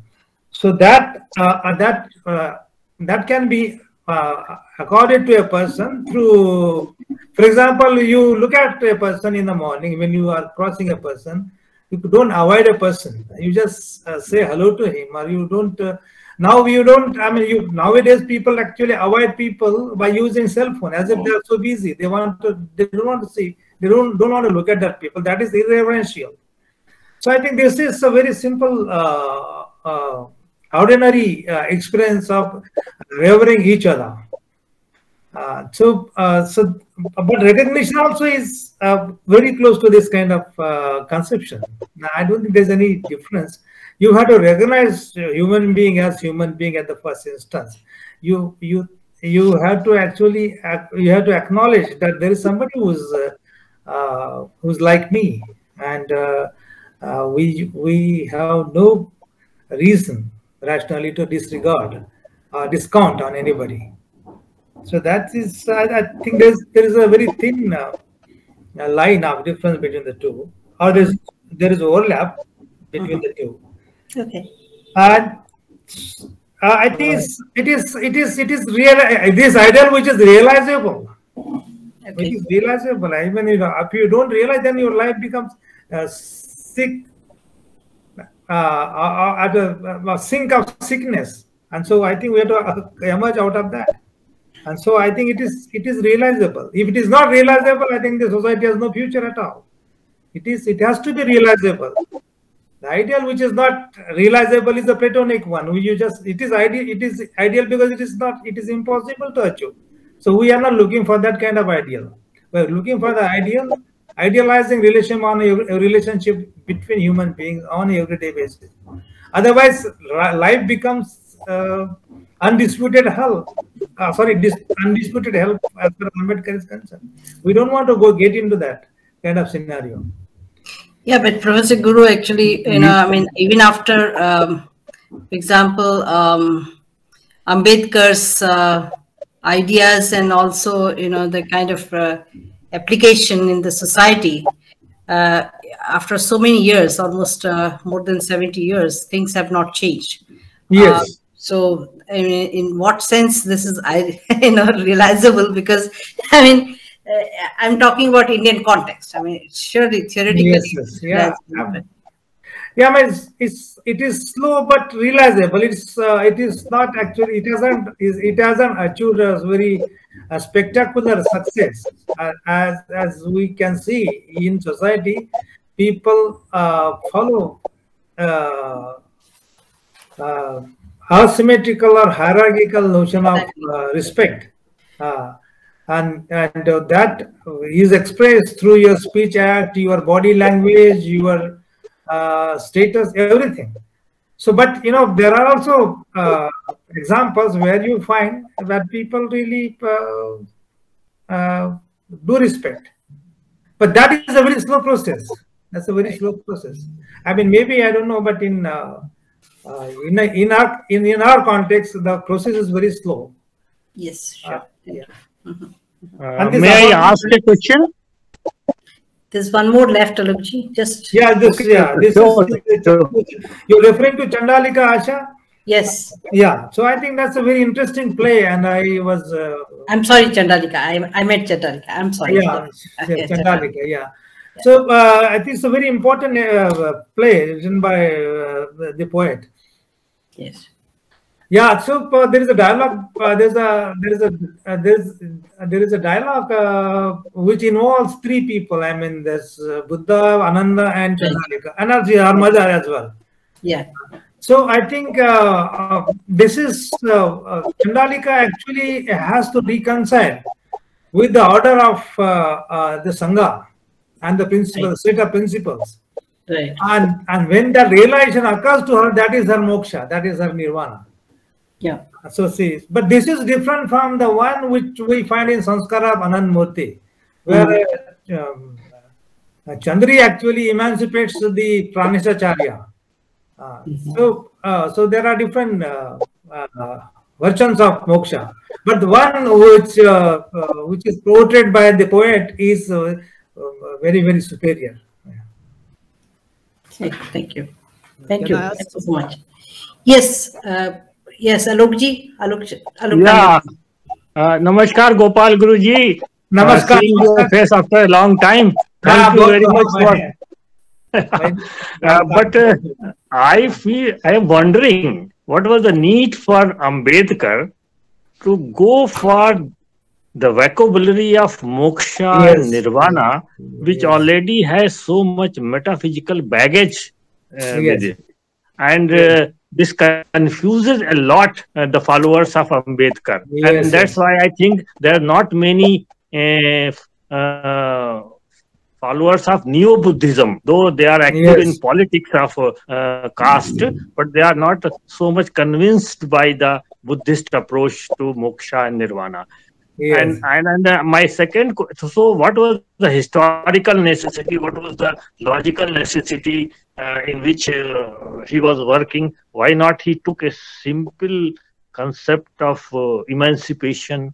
Speaker 3: So that uh, that uh, that can be uh, accorded to a person through, for example, you look at a person in the morning when you are crossing a person, you don't avoid a person. You just say hello to him, or you don't. Now you don't. I mean, you nowadays people actually avoid people by using cell phone as if they are so busy. They want to. They don't want to see. They don't don't want to look at that people. That is irreverential. So I think this is a very simple. Uh, uh, ordinary uh, experience of revering each other. Uh, so, uh, so, but recognition also is uh, very close to this kind of conception. Now, I don't think there's any difference. You have to recognize human being as human being at the first instance. You, you, you have to actually, you have to acknowledge that there is somebody who's, uh, who's like me, and we, we have no reason rationally to disregard uh, discount on anybody. So that is, I, I think there's there is a very thin uh, line of difference between the two, or there's there is overlap between the two.
Speaker 1: Okay.
Speaker 3: And uh, I think it's, it is it is it is real this ideal which is realizable.
Speaker 1: Okay.
Speaker 3: Which is realizable. Even you know, if you don't realize, then your life becomes uh, sick uh, uh, at a, a sink of sickness. And so I think we have to uh, emerge out of that. And so I think it is it is realizable. If it is not realizable, I think the society has no future at all. It is it has to be realizable. The ideal which is not realizable is the platonic one. You just it is ideal. It is ideal because it is not. It is impossible to achieve. So we are not looking for that kind of ideal. We're looking for the ideal, idealizing relation on a, a relationship between human beings on a everyday basis. Otherwise, life becomes uh, undisputed hell. Uh, sorry, undisputed hell as far as Ambedkar is concerned. We don't want to go get into that kind of scenario.
Speaker 1: Yeah, but Professor Guru, actually, you know, I mean, even after, um, for example, um, Ambedkar's uh, ideas and also, you know, the kind of uh, application in the society, uh, after so many years, almost uh, more than 70 years, things have not changed.
Speaker 3: Yes.
Speaker 1: Uh, so, I mean, in what sense this is, I, [LAUGHS] you know, realizable? Because, I mean, uh, I'm talking about Indian context. I mean, surely theoretically,
Speaker 3: yes, yes. yeah, yeah. I mean, it's, it's it is slow but realizable. It's uh, it is not actually it hasn't it hasn't achieved a very a spectacular success uh, as as we can see in society. People uh, follow uh, uh, asymmetrical or hierarchical notion of respect and and uh, that is expressed through your speech act your body language your uh, status everything. So but you know there are also uh, examples where you find that people really uh, uh, do respect. But that is a very slow process. That's a very slow process. I mean maybe i don't know but in uh, in, in our in, in our context the process is very slow.
Speaker 1: Yes sure. yeah
Speaker 4: uh, may I ask a question?
Speaker 1: There's one more left, Alokji. Just
Speaker 3: yeah, this yeah, this so, is you're referring to Chandalika Asha.
Speaker 1: Yes.
Speaker 3: Yeah. So I think that's a very interesting play, and I was. Uh,
Speaker 1: I'm sorry, Chandalika. I I meant Chandalika. I'm sorry.
Speaker 3: Yeah, yeah Chandalika. Yeah. So uh, I think it's a very important uh, play written by uh, the poet.
Speaker 1: Yes.
Speaker 3: Yeah, so uh, there is a dialogue. Uh, there's a there is a uh, there's uh, there is a dialogue uh, which involves three people. I mean, there's uh, Buddha, Ananda, and Chandalika, and mother as well.
Speaker 1: Yeah.
Speaker 3: So I think this is Chandalika actually has to reconcile with the order of the sangha and the principle, right. set of principles.
Speaker 1: Right.
Speaker 3: And and when that realization occurs to her, that is her moksha, that is her nirvana.
Speaker 1: Yeah.
Speaker 3: Associates. But this is different from the one which we find in Samskara of Ananthamurthy, where mm-hmm. um, uh, Chandri actually emancipates the Praneshacharya. Uh, mm-hmm. So, uh, so there are different uh, uh, versions of moksha, but the one which uh, which is portrayed by the poet is very very superior.
Speaker 1: Okay, thank you, thank you, thank you so much. Yes. Yes Alok
Speaker 4: ji Alok Alok नमस्कार
Speaker 3: गोपाल गुरु
Speaker 4: जी नमस्कार face after long time thank you very much for but I feel I am wondering what was the need for Ambedkar to go for the vocabulary of moksha nirvana which already has so much metaphysical baggage and this confuses a lot uh, the followers of Ambedkar, yes, and that's why I think there are not many uh, uh, followers of Neo Buddhism, though they are active yes. in politics of uh, caste, but they are not so much convinced by the Buddhist approach to moksha and nirvana. Yes. And and, and uh, my second so what was the historical necessity? What was the logical necessity uh, in which uh, he was working? Why not he took a simple concept of uh, emancipation,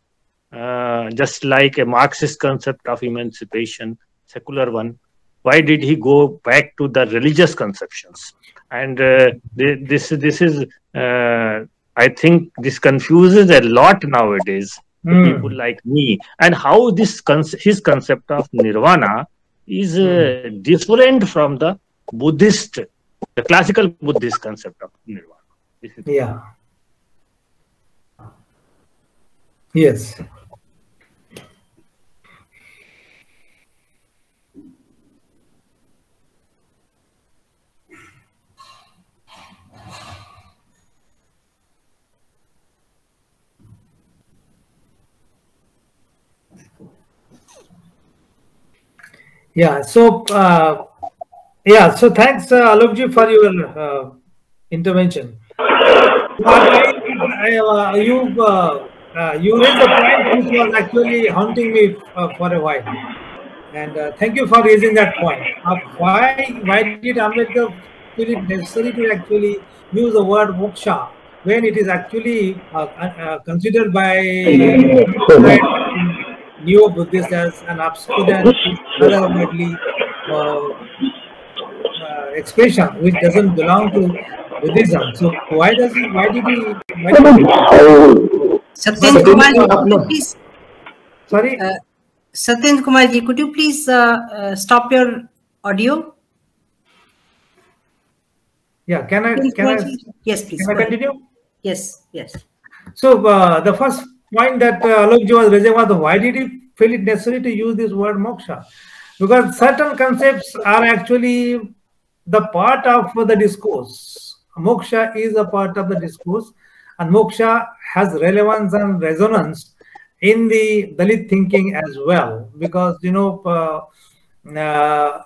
Speaker 4: uh, just like a Marxist concept of emancipation, secular one? Why did he go back to the religious conceptions? And uh, this this is I think this confuses a lot nowadays mm. people like me and how this his concept of nirvana is uh, mm. different from the buddhist the classical Buddhist concept of nirvana.
Speaker 3: Yeah. Yes. Yeah, so uh, yeah, so thanks, uh, Alokji, for your uh, intervention. I, uh, you uh, uh, you raised a point which was actually haunting me uh, for a while, and thank you for raising that point. Why why did Ambedkar feel it necessary to actually use the word moksha when it is actually considered by neo Buddhists as an obscure otherworldly uh, uh, expression which doesn't belong to Buddhism. So why does he? Why did he? Why did he
Speaker 1: Satyendra Kumar, please,
Speaker 3: sorry.
Speaker 1: uh, Satyendra Kumar ji, could you please uh, uh, stop your audio?
Speaker 3: yeah. Can I?
Speaker 1: Satyendra
Speaker 3: Can I?
Speaker 1: Yes, please.
Speaker 3: Can I continue?
Speaker 1: Yes, yes.
Speaker 3: So uh, the first point that uh, Alokji was raising was why did he feel it necessary to use this word moksha? Because certain concepts are actually the part of the discourse. Moksha is a part of the discourse, and moksha has relevance and resonance in the Dalit thinking as well. Because you know, uh, uh,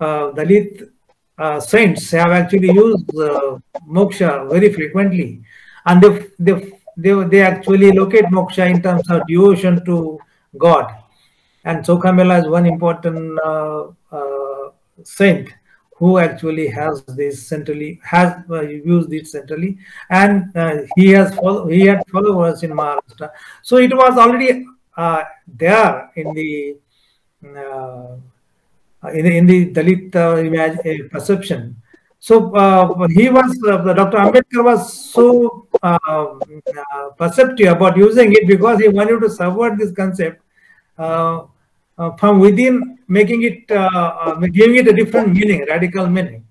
Speaker 3: uh, Dalit uh, saints have actually used uh, moksha very frequently, and they, they they they actually locate moksha in terms of devotion to God. And Chokhamela is one important uh, uh, saint who actually has this centrally has uh, used it centrally, and uh, he has follow, he had followers in Maharashtra. So it was already uh, there in the uh, in the, in the Dalit perception. So he was Dr. Ambedkar was so uh, perceptive about using it because he wanted to subvert this concept uh, uh, from within, making it uh, uh, giving it a different meaning, radical meaning.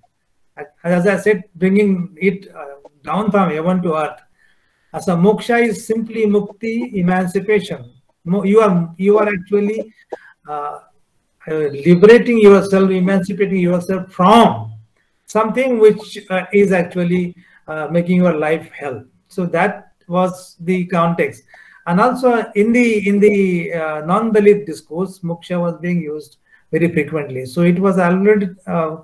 Speaker 3: As I said, bringing it down from heaven to earth. As a moksha is simply mukti, emancipation. You are you are actually liberating yourself, emancipating yourself from something which uh, is actually uh, making your life hell. So that was the context. And also in the in the uh, non-Dalit discourse, moksha was being used very frequently. So it was already uh,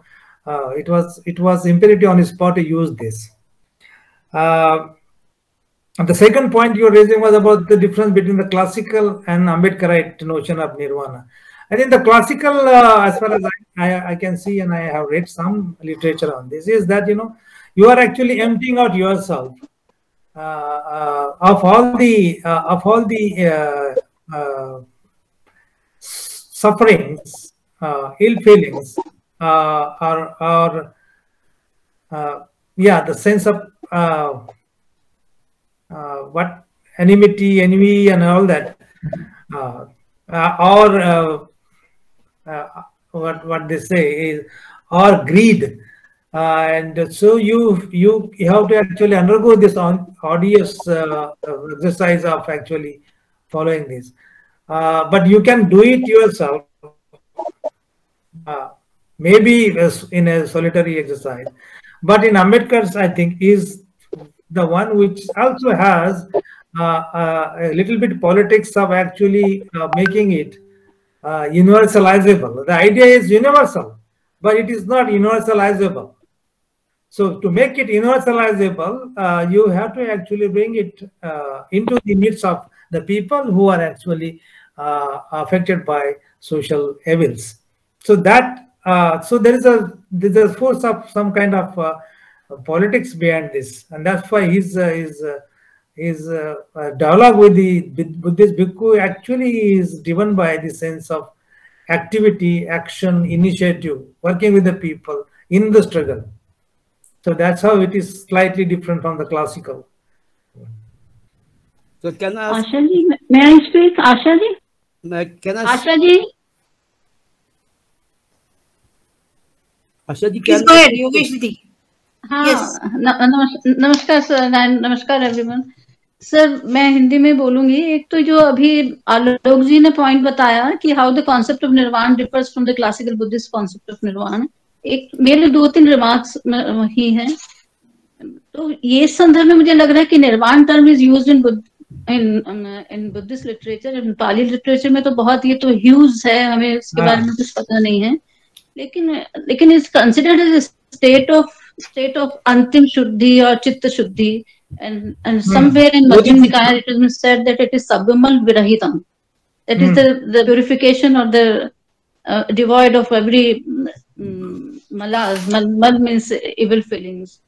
Speaker 3: uh, it was it was imperative on his part to use this. Uh, the second point you were raising was about the difference between the classical and Ambedkarite notion of nirvana. I think the classical, uh, as far as I, I, I can see, and I have read some literature on this, is that you know you are actually emptying out yourself of all the uh, of all the uh, uh, sufferings, uh, ill feelings, uh, or or uh, yeah, the sense of uh, uh, what enmity, envy, and all that, uh, uh, or uh, uh, what what they say is, or greed, uh, and so you you have to actually undergo this on odious uh, exercise of actually following this, uh, but you can do it yourself. Uh, maybe in a solitary exercise, but in Ambedkar's, I think is the one which also has uh, uh, a little bit politics of actually uh, making it universalizable. The idea is universal, but it is not universalizable. So to make it universalizable, uh, you have to actually bring it uh, into the midst of the people who are actually uh, affected by social evils. So that uh, so there is a there is a force of some kind of uh, politics behind this, and that's why his his his dialogue with the with Buddhist bhikkhu actually is driven by the sense of activity, action, initiative, working with the people in the struggle. So that's how it is slightly different from the classical.
Speaker 5: So can I ask,
Speaker 6: Asha ji, may I speak? Asha ji?
Speaker 5: uh, can I,
Speaker 6: Asha ji?
Speaker 5: Asha ji,
Speaker 1: Please
Speaker 5: can
Speaker 1: go ahead, Yogesh.
Speaker 6: हाँ
Speaker 1: Yes.
Speaker 6: नमस्कार sir नमस्कार everyone sir मैं हिंदी में बोलूँगी एक तो जो अभी आलोक जी ने पॉइंट बताया कि how the concept of nirvana differs from the classical Buddhist concept of nirvana एक मेरे दो तीन रिमार्क्स ही हैं। तो ये संदर्भ में मुझे लग रहा है कि nirvana term is used in in in Buddhist literature in Pali literature में तो बहुत ये तो ह्यूज है हमें इसके
Speaker 3: हाँ।
Speaker 6: बारे में कुछ पता नहीं है। लेकिन लेकिन is considered as state of state of अंतिम शुद्धि और चित्त शुद्धि। And and somewhere in
Speaker 3: What
Speaker 6: Madhyam
Speaker 3: is-
Speaker 6: Nikaya it has said that it is sabbimal virahitam. That is the, the purification or the uh, devoid of every um, malas. Mal, mal means evil feelings.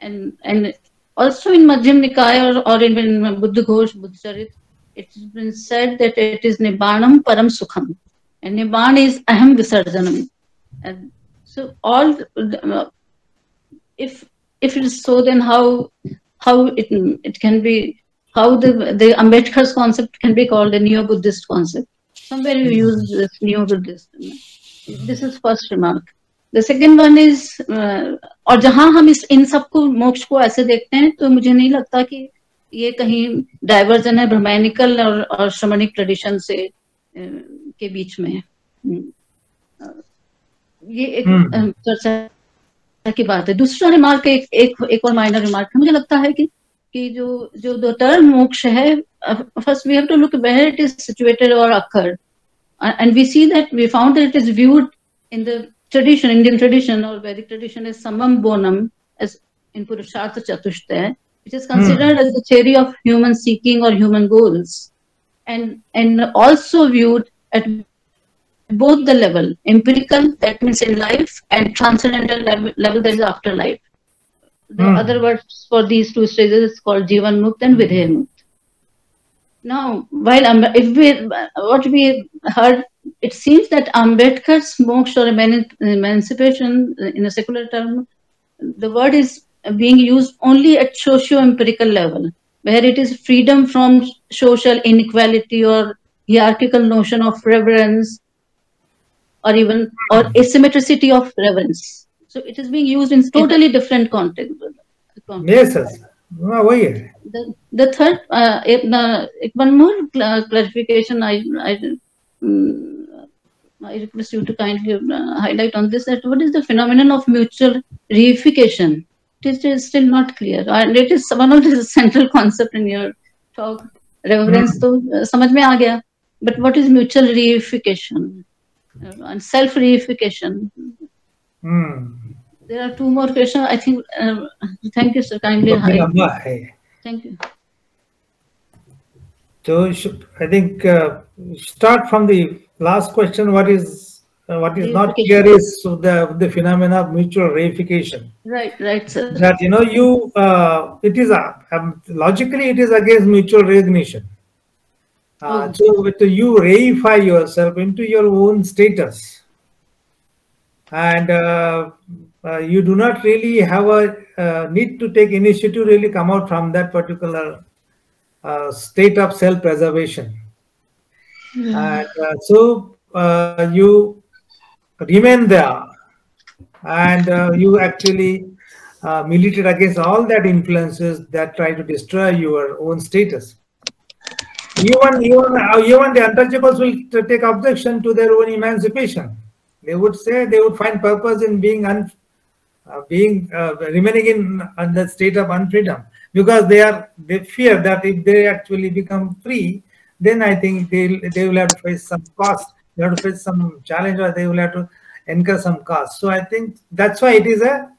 Speaker 6: And and also in Madhyam Nikaya or, or in, in Buddha Ghosh, Buddha Charit, it's been said that it is Nibbanam Param Sukham. And Nibban is Aham Visarjanam. And so all if if it is so, then how how it it can be how the the Ambedkar's concept can be called a neo-Buddhist concept. Somewhere you use this neo-Buddhist. This is first remark. Second one is uh, और जहाँ हम इस इन सबको मोक्ष को ऐसे देखते हैं तो मुझे नहीं लगता कि ये कहीं डाइवर्जन है ब्रह्मैनिकल और, और श्रमणिक ट्रेडिशन से के बीच में है हम्म। ये एक
Speaker 3: हम्म।
Speaker 6: चर्चा की बात है दूसरा रिमार्क एक एक एक और माइनर रिमार्क है मुझे लगता है कि कि जो जो द टर्म मोक्ष है first we have to look where it is situated और occur and we see that we found that it is viewed in the tradition indian tradition or vedic tradition is summum bonum as in purushartha chatushtaya which is considered as the theory of human seeking or human goals. And and also viewed at both the level empirical that means in life and transcendental level, level that is afterlife. The
Speaker 3: Hmm.
Speaker 6: other words for these two stages is called jivan mukt and mukt now while if we what we heard it seems that ambedkar's moksha or eman- emancipation in a secular term the word is being used only at socio-empirical level where it is freedom from social inequality or hierarchical notion of reverence or even or asymmetricity of reverence. So it is being used in totally different context. context.
Speaker 3: Yes, yes. हाँ, वही है
Speaker 6: The, the third, uh, एक, the, एक one more cl- clarification I, I, mm, I request you to kindly uh, highlight on this that what is the phenomenon of mutual reification? It is still not clear and it is one of the central [LAUGHS] concept in your talk. Reverence तो uh, समझ में आ गया but what is mutual reification uh, and self reification?
Speaker 3: Hmm
Speaker 6: There are two more questions. I think, um, thank you, sir, kindly.
Speaker 3: Okay,
Speaker 6: thank you.
Speaker 3: So I think uh, start from the last question. What is uh, what is not clear is the the phenomena of mutual reification.
Speaker 6: Right, right, sir.
Speaker 3: That you know you uh, it is a, um, logically it is against mutual recognition. Uh,
Speaker 6: oh.
Speaker 3: So you reify yourself into your own status, and uh, uh, you do not really have a uh, need to take initiative really come out from that particular uh, state of self-preservation. And uh, so uh, you remain there and uh, you actually uh, militate against all that influences that try to destroy your own status. Even, even, even the untouchables will take objection to their own emancipation. They would say they would find purpose in being un, being uh, remaining in, the state of unfreedom because they are they fear that if they actually become free, then I think they they will have to face some cost, they have to face some challenge, or they will have to incur some cost. So I think that's why it is a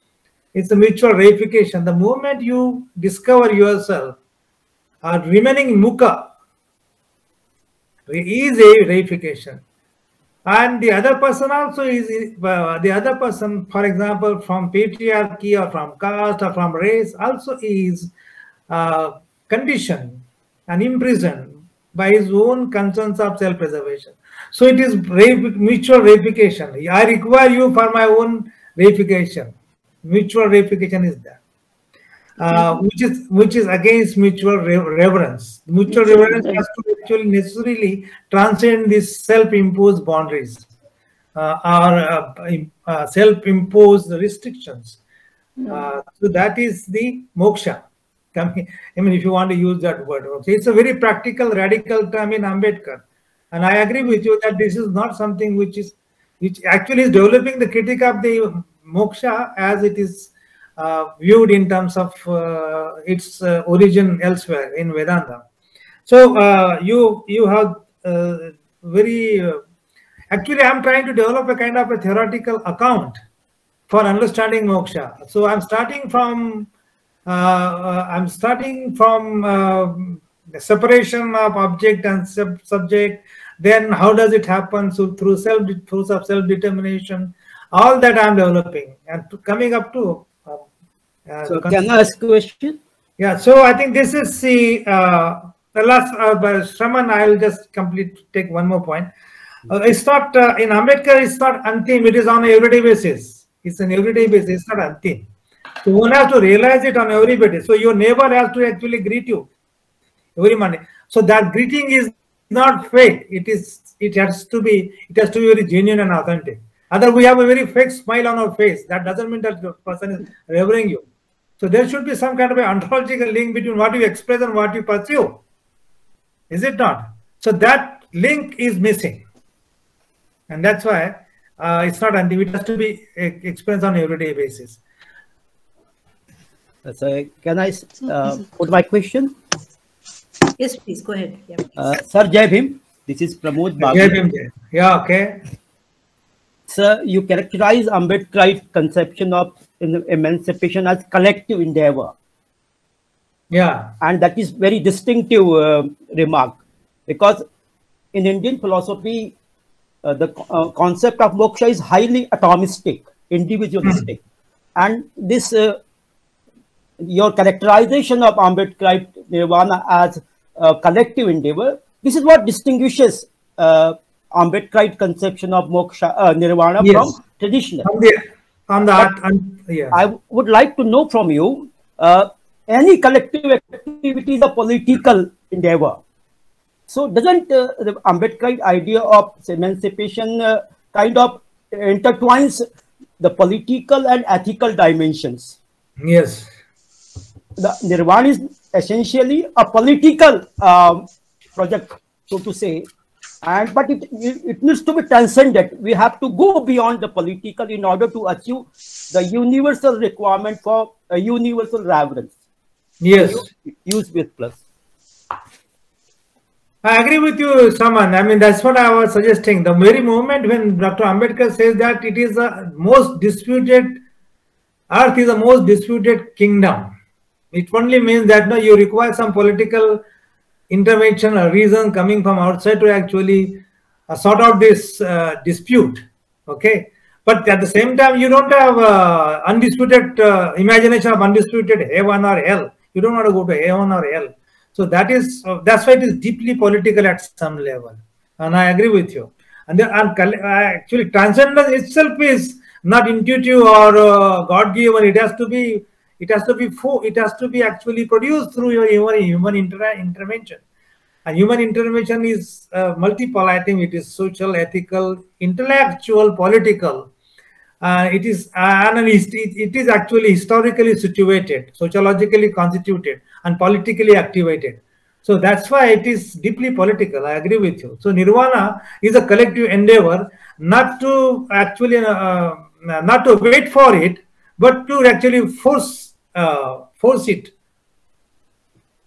Speaker 3: it's a mutual reification. The moment you discover yourself are remaining mukha is a reification and the other person also is uh, the other person for example from patriarchy or from caste or from race also is uh, conditioned and imprisoned by his own concerns of self-preservation. So it is mutual reification. I require you for my own reification. Mutual reification is there uh, which is which is against mutual re- reverence. Mutual reverence has to actually necessarily transcend these self-imposed boundaries uh, or uh, uh, self-imposed restrictions. Uh, so that is the moksha. I mean, if you want to use that word, okay. it's a very practical, radical term in Ambedkar, and I agree with you that this is not something which is, which actually is developing the critique of the moksha as it is viewed in terms of uh, its uh, origin elsewhere in Vedanta. So uh, you you have uh, very uh, actually I'm trying to develop a kind of a theoretical account for understanding moksha. So I'm starting from uh, I'm starting from the separation of object and sub subject. Then how does it happen? So through self through self determination, all that I'm developing and coming up to. Uh,
Speaker 5: so can I ask a question?
Speaker 3: Yeah. So I think this is the uh, the last. Uh, Shraman, I'll just complete take one more point. Uh, it's not uh, in Ambedkar. It's not antim. It is on a everyday basis. It's an everyday basis. It's not antim. So one has to realize it on every basis. So your neighbor has to actually greet you every Monday. So that greeting is not fake. It is. It has to be. It has to be very genuine and authentic. Other we have a very fake smile on our face. That doesn't mean that the person is revering you. So there should be some kind of an ontological link between what you express and what you pursue. Is it not? So that link is missing. And that's why uh, it's not anti, it has to be experienced on everyday basis.
Speaker 5: So can I uh, put my question?
Speaker 1: Yes, please go ahead. Yeah,
Speaker 5: uh, sir, Jai Bhim. This is Pramod Babu.
Speaker 3: Jai Bhim. Yeah, okay.
Speaker 5: Sir, you characterize Ambedkar's conception of emancipation as collective endeavor.
Speaker 3: Yeah.
Speaker 5: And that is very distinctive uh, remark because in Indian philosophy, uh, the uh, concept of moksha is highly atomistic, individualistic. And this, uh, your characterization of Ambedkar nirvana as a collective endeavor, this is what distinguishes uh, Ambedkar conception of moksha, uh, nirvana
Speaker 3: Yes.
Speaker 5: from traditional.
Speaker 3: On the, on the art, on, yeah.
Speaker 5: I would like to know from you, uh, any collective activity is a political endeavor. So doesn't uh, the Ambedkar idea of emancipation uh, kind of intertwines the political and ethical dimensions?
Speaker 3: yes.
Speaker 5: The Nirvana is essentially a political um, project, so to say, and but it, it needs to be transcended. We have to go beyond the political in order to achieve the universal requirement for a universal reverence.
Speaker 3: Yes.
Speaker 5: Use with plus.
Speaker 3: I agree with you, Saman. I mean, that's what I was suggesting. The very moment when Dr. Ambedkar says that it is the most disputed, earth is the most disputed kingdom. It only means that no, you require some political intervention or reason coming from outside to actually uh, sort out this uh, dispute. Okay. But at the same time, you don't have uh, undisputed uh, imagination of undisputed heaven or hell. You don't want to go to heaven or hell. So that is uh, that's why it is deeply political at some level, and I agree with you. And, and uh, actually, transcendence itself is not intuitive or God-given. It has to be it has to be it has to be actually produced through your human human inter- intervention. And human intervention is uh, multiple. I think it is social, ethical, intellectual, political. Uh, it is uh, and it, it is actually historically situated, sociologically constituted, and politically activated. So that's why it is deeply political. I agree with you. So nirvana is a collective endeavor, not to actually uh, not to wait for it, but to actually force uh, force it.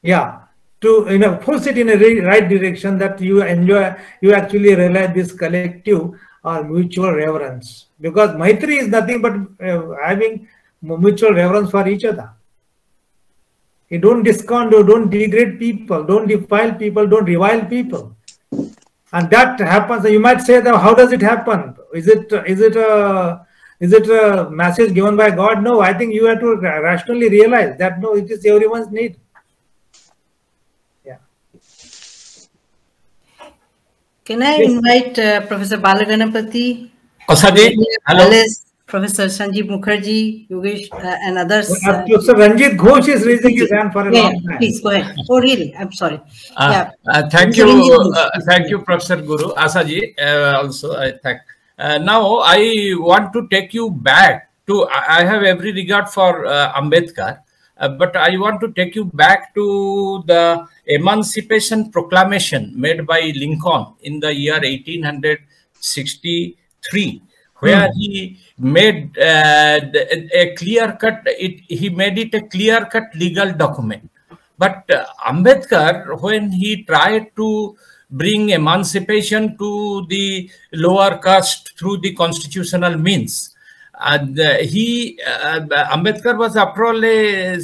Speaker 3: Yeah, to you know force it in a right direction that you enjoy. You actually realize this collective or mutual reverence because Maitri is nothing but uh, having mutual reverence for each other. You don't discount, you don't degrade people, don't defile people, don't revile people. And that happens. You might say that how does it happen? Is it is it a is it a message given by God? No, I think you have to rationally realize that no, it is everyone's need. Yeah.
Speaker 1: Can I
Speaker 3: Yes.
Speaker 1: invite uh, Professor Balaganapati,
Speaker 7: Osaji, hello.
Speaker 1: Alice, Professor Sanjeev Mukherjee, Yogesh, uh, and others? uh,
Speaker 3: So Ranjit Ghosh is raising his hand for a
Speaker 1: yeah,
Speaker 3: long time.
Speaker 1: please go ahead. Oh, really? I'm sorry.
Speaker 7: Uh,
Speaker 1: yeah.
Speaker 7: uh, thank you, uh, thank you, Professor Guru Asaji. Uh, also, I thank. Uh, now, I want to take you back to I have every regard for uh, Ambedkar, but I want to take you back to the Emancipation Proclamation made by Lincoln in the year 1863, where he made uh, a clear cut. It he made it a clear cut legal document. But uh, Ambedkar, when he tried to bring emancipation to the lower caste through the constitutional means, and uh, he, uh, Ambedkar was after all a,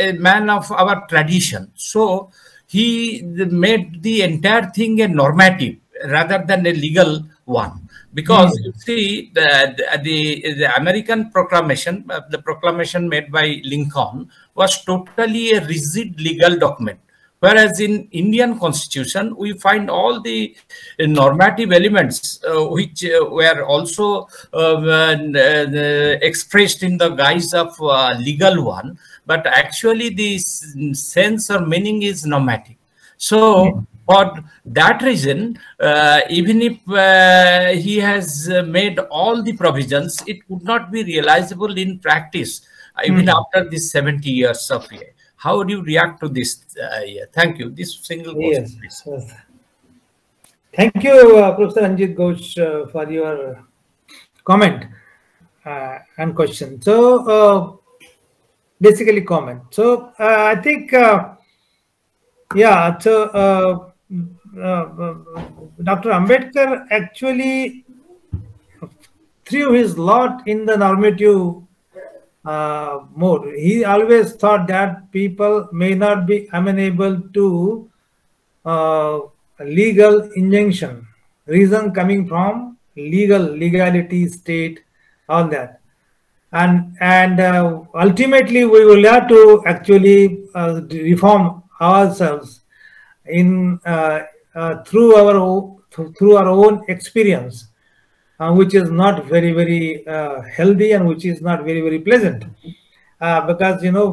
Speaker 7: a man of our tradition. So he made the entire thing a normative rather than a legal one. Because you see, the, the, the American proclamation, uh, the proclamation made by Lincoln, was totally a rigid legal document. Whereas in Indian constitution, we find all the uh, normative elements uh, which uh, were also expressed in the guise of legal one, but actually the sense or meaning is normative. So for that reason, uh, even if uh, he has made all the provisions, it would not be realizable in practice, even after these 70 years of year. How would you react to this? Uh, yeah, thank you. This single question,
Speaker 3: Yes.
Speaker 7: please.
Speaker 3: yes. Thank you, uh, Professor Ranjit Ghosh, uh, for your comment uh, and question. So, uh, basically, comment. So, uh, I think, uh, yeah, so uh, Dr. Ambedkar actually threw his lot in the normative uh, mode. He always thought that people may not be amenable to uh, legal injunction. Reason coming from legal, legality, state, all that. And, and uh, ultimately, we will have to actually uh, reform ourselves in uh, uh, through our through our own experience uh, which is not very very uh, healthy and which is not very very pleasant. Uh, because you know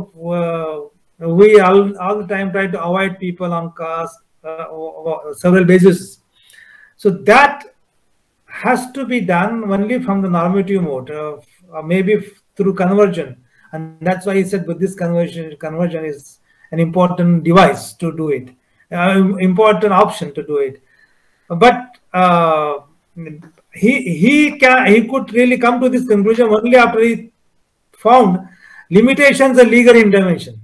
Speaker 3: uh, we all, all the time try to avoid people on cars uh, several bases so that has to be done only from the normative mode uh, maybe through conversion. And that's why he said buddhist conversion conversion is an important device to do it important option to do it. But he he can he could really come to this conclusion only after he found limitations of legal intervention.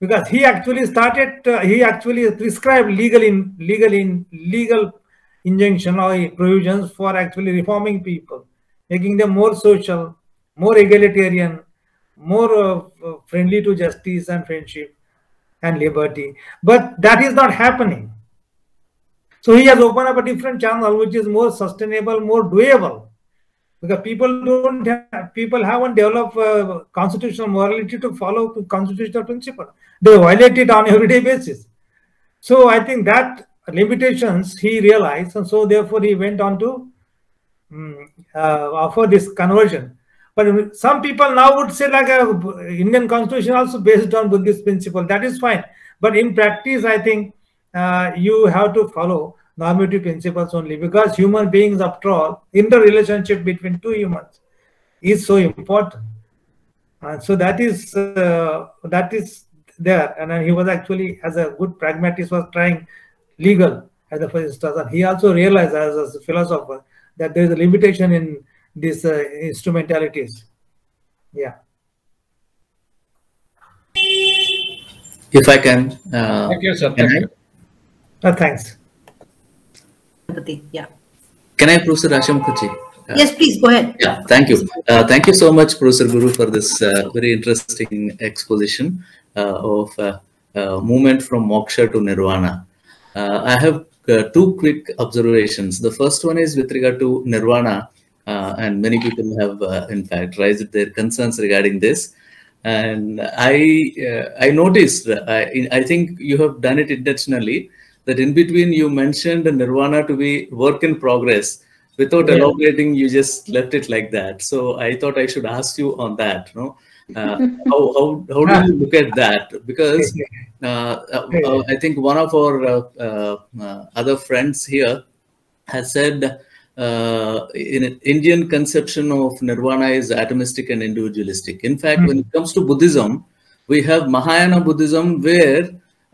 Speaker 3: Because he actually started uh, he actually prescribed legal in legal in legal injunction or provisions for actually reforming people making them more social more egalitarian more uh, friendly to justice and friendship and liberty. But that is not happening so he has opened up a different channel which is more sustainable, more doable. Because people don't have, people haven't developed uh, constitutional morality to follow constitutional principle. They violate it on everyday basis. So I think that limitations he realized, and so therefore he went on to mm, uh, offer this conversion. But some people now would say like a Indian constitution also based on Buddhist principle. That is fine. But in practice, I think uh, you have to follow normative principles only because human beings, after all, in the relationship between two humans is so important. And so that is uh, that is there. And then he was actually, as a good pragmatist, was trying legal as the first instance. And he also realized as a philosopher that there is a limitation in these uh, instrumentalities. Yeah.
Speaker 8: If I can. Uh,
Speaker 7: Thank you, sir. Thank you.
Speaker 3: Uh, thanks.
Speaker 1: Empathy. Yeah.
Speaker 8: Can I, Professor Asham Kuchi? Uh,
Speaker 1: Yes, please go ahead.
Speaker 8: Yeah, thank you. Uh, thank you so much, Professor Guru, for this uh, very interesting exposition uh, of uh, uh, movement from moksha to nirvana. Uh, I have uh, two quick observations. The first one is with regard to nirvana, uh, and many people have, uh, in fact, raised their concerns regarding this. And I, uh, I noticed, I, I think you have done it intentionally, that in between you mentioned nirvana to be work in progress without
Speaker 3: Yeah.
Speaker 8: elaborating you just left it like that. So i thought i should ask you on that no? Uh, [LAUGHS] how, how, how do you look at that? Because uh, uh, uh, i think one of our uh, uh, other friends here has said uh, in an Indian conception of nirvana is atomistic and individualistic. In fact, when it comes to Buddhism, we have Mahayana Buddhism where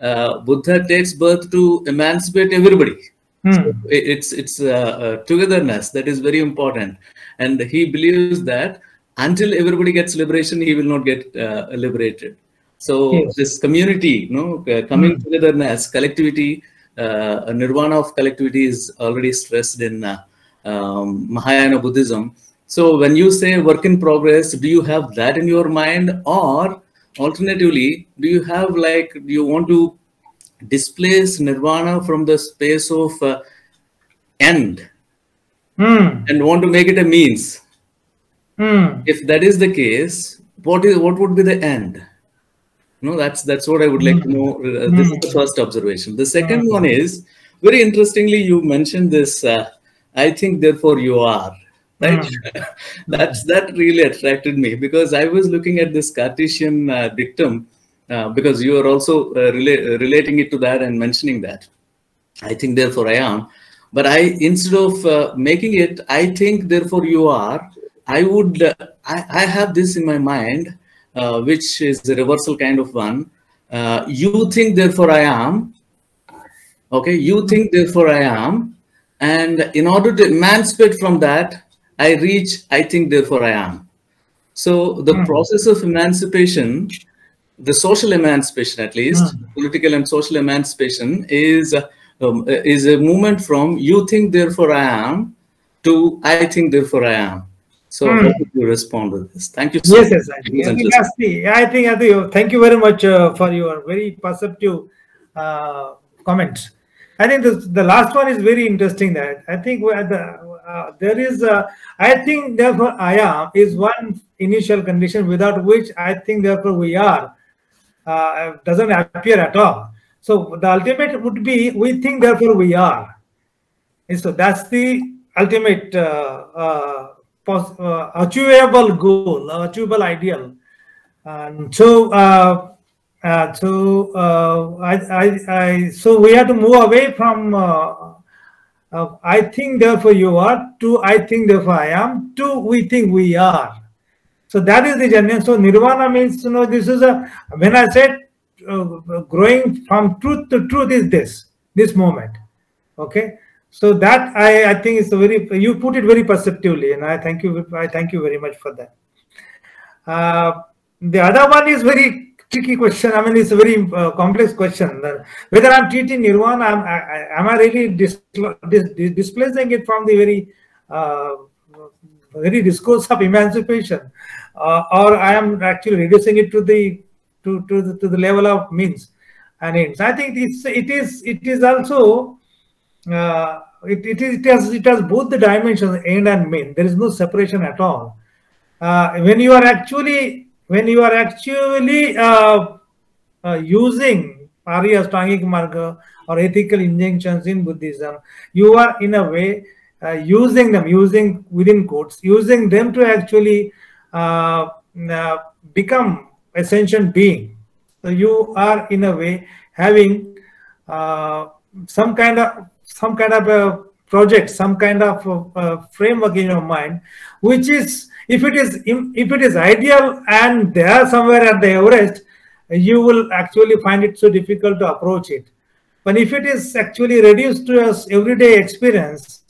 Speaker 8: uh, Buddha takes birth to emancipate everybody.
Speaker 3: Hmm.
Speaker 8: So it's it's uh, uh, togetherness that is very important, and he believes that until everybody gets liberation, he will not get uh, liberated. So
Speaker 3: Yes.
Speaker 8: this community, you know, coming togetherness, collectivity, uh, nirvana of collectivity is already stressed in uh, um, Mahayana Buddhism. So when you say work in progress, do you have that in your mind, or alternatively, do you have like do you want to displace nirvana from the space of uh, end
Speaker 3: Hmm.
Speaker 8: and want to make it a means?
Speaker 3: Hmm.
Speaker 8: If that is the case, what is what would be the end? No, that's that's what I would like to know. Uh, this is the first observation. The second one is very interestingly, you mentioned this. Uh, I think, therefore, you are right. [LAUGHS] that's that really attracted me because I was looking at this Cartesian uh, dictum uh, because you are also uh, rela- relating it to that and mentioning that. I think, therefore, I am. But I, instead of uh, making it, I think, therefore, you are. I would, uh, I, I have this in my mind, uh, which is a reversal kind of one. Uh, you think, therefore, I am. Okay, you think, therefore, I am. And in order to emancipate from that, I reach, I think, therefore, I am. So the process of emancipation, the social emancipation at least, political and social emancipation is um, is a movement from you think therefore I am to I think therefore I am. So
Speaker 3: Hmm.
Speaker 8: how would you respond to this? Thank you so
Speaker 3: Yes,
Speaker 8: much.
Speaker 3: yes. I think, I think the, I think, I think, thank you very much uh, for your very perceptive uh, comments. I think the, the last one is very interesting that I think the, uh, there is, a, I think therefore I am is one initial condition without which I think therefore we are uh, doesn't appear at all. So the ultimate would be we think therefore we are. And so that's the ultimate uh, uh, uh, achievable goal, uh, achievable ideal. And so, uh, uh, so uh, I, I, I, so we have to move away from uh, I think therefore you are to I think therefore I am to we think we are. So that is the journey. So nirvana means you know this is a when I said uh, growing from truth to truth is this this moment. Okay. So that I, I think is a very you put it very perceptively, and I thank you I thank you very much for that. Uh, the other one is very tricky question. I mean, it's a very uh, complex question. Whether I'm treating nirvana, am I, I- am I really dis, dis, dis- displacing it from the very uh, very discourse of emancipation, uh, or I am actually reducing it to the to to the, to the level of means and ends. I think it's it is it is also uh, it, it is it has it has both the dimensions end and mean. There is no separation at all. Uh, when you are actually when you are actually uh, uh, using Arya Ashtangik Marga or ethical injunctions in Buddhism, you are in a way uh, using them, using within quotes, using them to actually uh, uh, become a sentient being. So you are in a way having uh, some kind of some kind of a project, some kind of uh, framework in your mind, which is if it is if it is ideal and there somewhere at the Everest, you will actually find it so difficult to approach it. But if it is actually reduced to a everyday experience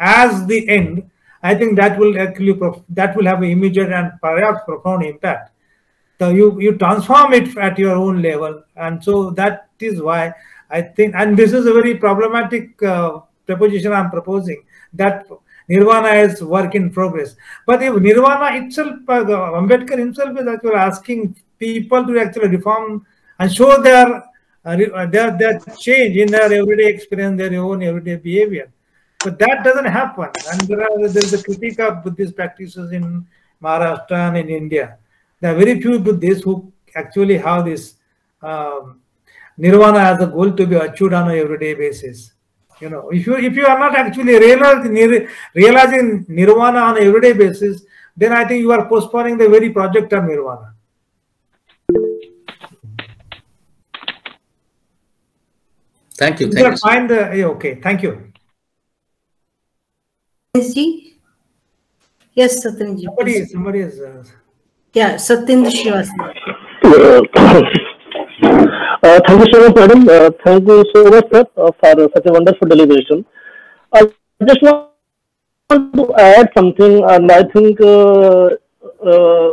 Speaker 3: as the end, I think that will actually that will have an immediate and perhaps profound impact. So you you transform it at your own level, and so that is why I think, and this is a very problematic uh, proposition I'm proposing that nirvana is work in progress. But if nirvana itself, uh, Ambedkar himself is actually asking people to actually reform and show their uh, uh, their their change in their everyday experience, their own everyday behavior. But that doesn't happen, and there are there is a critique of Buddhist practices in Maharashtra and in India. There are very few Buddhists who actually have this um, nirvana as a goal to be achieved on an everyday basis. You know, if you if you are not actually realizing, realizing nirvana on an everyday basis, then I think you are postponing the very project of nirvana.
Speaker 8: Thank you.
Speaker 3: You
Speaker 8: Thank
Speaker 3: can
Speaker 8: you.
Speaker 3: find the okay. Thank you.
Speaker 1: ji? Yes, Satyendra.
Speaker 3: Somebody, somebody is. Uh,
Speaker 1: Yeah, Satyendra Srivastava.
Speaker 9: Uh, thank you so much, madam. Uh, thank you so much, sir, uh, for such a wonderful deliberation. I just want to add something, and I think uh, uh,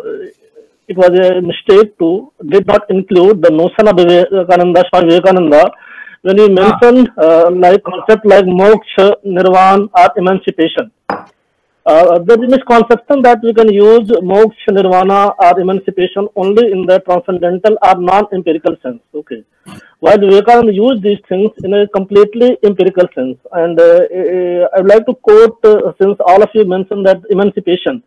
Speaker 9: it was a mistake to did not include the notion of Vivekananda, Swami Vivekananda, when he mentioned uh, like concept like moksha, nirvana, or emancipation. Uh, there is misconception that we can use moksha, nirvana, or emancipation only in the transcendental or non-empirical sense. Okay. While Vivekananda used these things in a completely empirical sense. And uh, uh, I would like to quote, uh, since all of you mentioned that emancipation,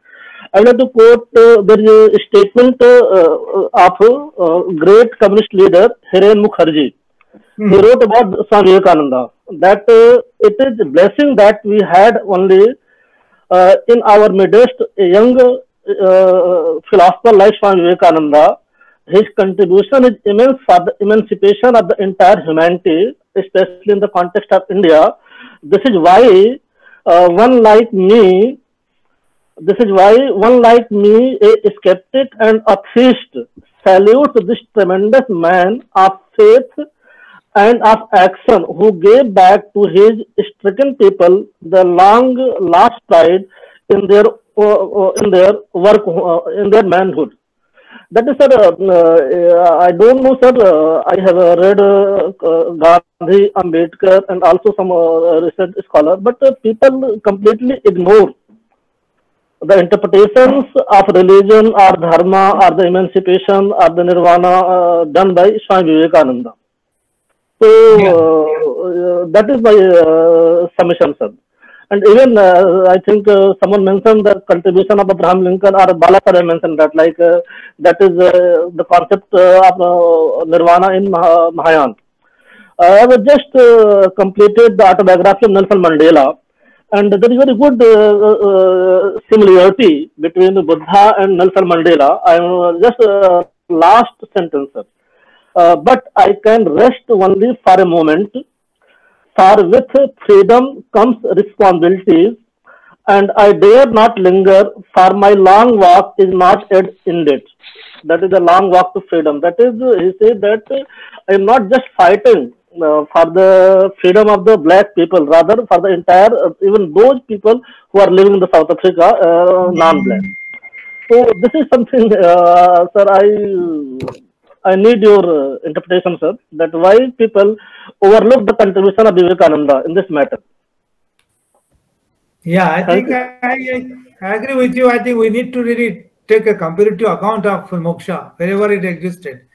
Speaker 9: I would like to quote, uh, there is a statement uh, uh, of uh, great communist leader Hiren Mukherjee. He wrote about Swami Vivekananda that uh, it is a blessing that we had only uh, in our midst a young uh, philosopher like Swami Vivekananda. His contribution is immense for the emancipation of the entire humanity, especially in the context of India. This is why uh, one like me, this is why one like me, a skeptic and a theist, salutes this tremendous man of faith and of action who gave back to his stricken people the long lost pride in their uh, uh, in their work uh, in their manhood that is sir uh, uh, i don't know sir uh, i have uh, read uh, uh, gandhi ambedkar and also some uh, research scholar but uh, people completely ignore the interpretations of religion or dharma or the emancipation or the nirvana uh, done by swami vivekananda so uh, that is my uh, submission, sir. And even uh, I think uh, someone mentioned the contribution of Abraham Lincoln or Balasare mentioned that like uh, that is uh, the concept uh, of uh, nirvana in Mah- Mahayana. Uh, I have just uh, completed the autobiography of Nelson Mandela, and there is very good similarity between Buddha and Nelson Mandela. I am just uh, last sentence, sir. Uh, but I can rest only for a moment. For with freedom comes responsibilities, and I dare not linger, for my long walk is not yet ended. That is the long walk to freedom. That is, he said that I am not just fighting uh, for the freedom of the black people, rather for the entire, uh, even those people who are living in the South Africa, uh, non-black. So this is something, uh, sir, I I need your uh, interpretation, sir, that why people overlook the contribution of Vivekananda in this matter.
Speaker 3: Yeah, I think I, I, I agree with you. I think we need to really take a comparative account of moksha wherever it existed.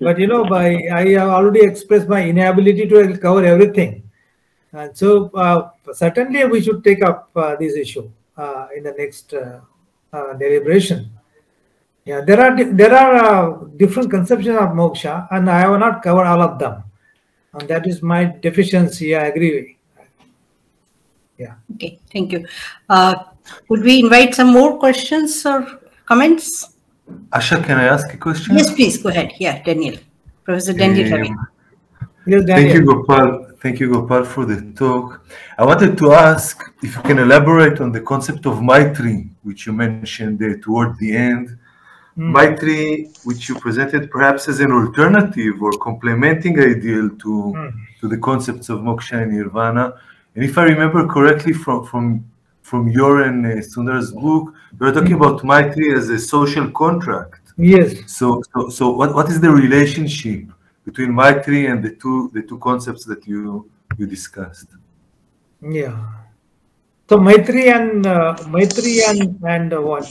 Speaker 3: But you know, by I have already expressed my inability to cover everything, and so uh, certainly we should take up uh, this issue uh, in the next uh, uh, deliberation. Yeah, there are di- there are uh, different conceptions of moksha, and I have not covered all of them, and that is my deficiency. I agree. Yeah.
Speaker 1: Okay, thank you. Uh, Would we invite some more questions or comments?
Speaker 10: Asha, can I ask a question?
Speaker 1: Yes, please, go ahead. Yeah, Daniel. Professor Daniel
Speaker 10: Um,
Speaker 3: Yes,
Speaker 10: Thank you, Gopal. Thank you, Gopal, for the talk. I wanted to ask if you can elaborate on the concept of Maitri, which you mentioned uh, toward the end. Maitri, which you presented perhaps as an alternative or complementing ideal to,
Speaker 3: Mm.
Speaker 10: to the concepts of moksha and nirvana. And if I remember correctly from, from, from your and uh, Sundar's book, you were talking about Maitri as a social contract.
Speaker 3: Yes.
Speaker 10: So, so, so what, what is the relationship between Maitri and the two the two concepts that you you discussed?
Speaker 3: Yeah. So Maitri and uh, Maitri and and uh, what?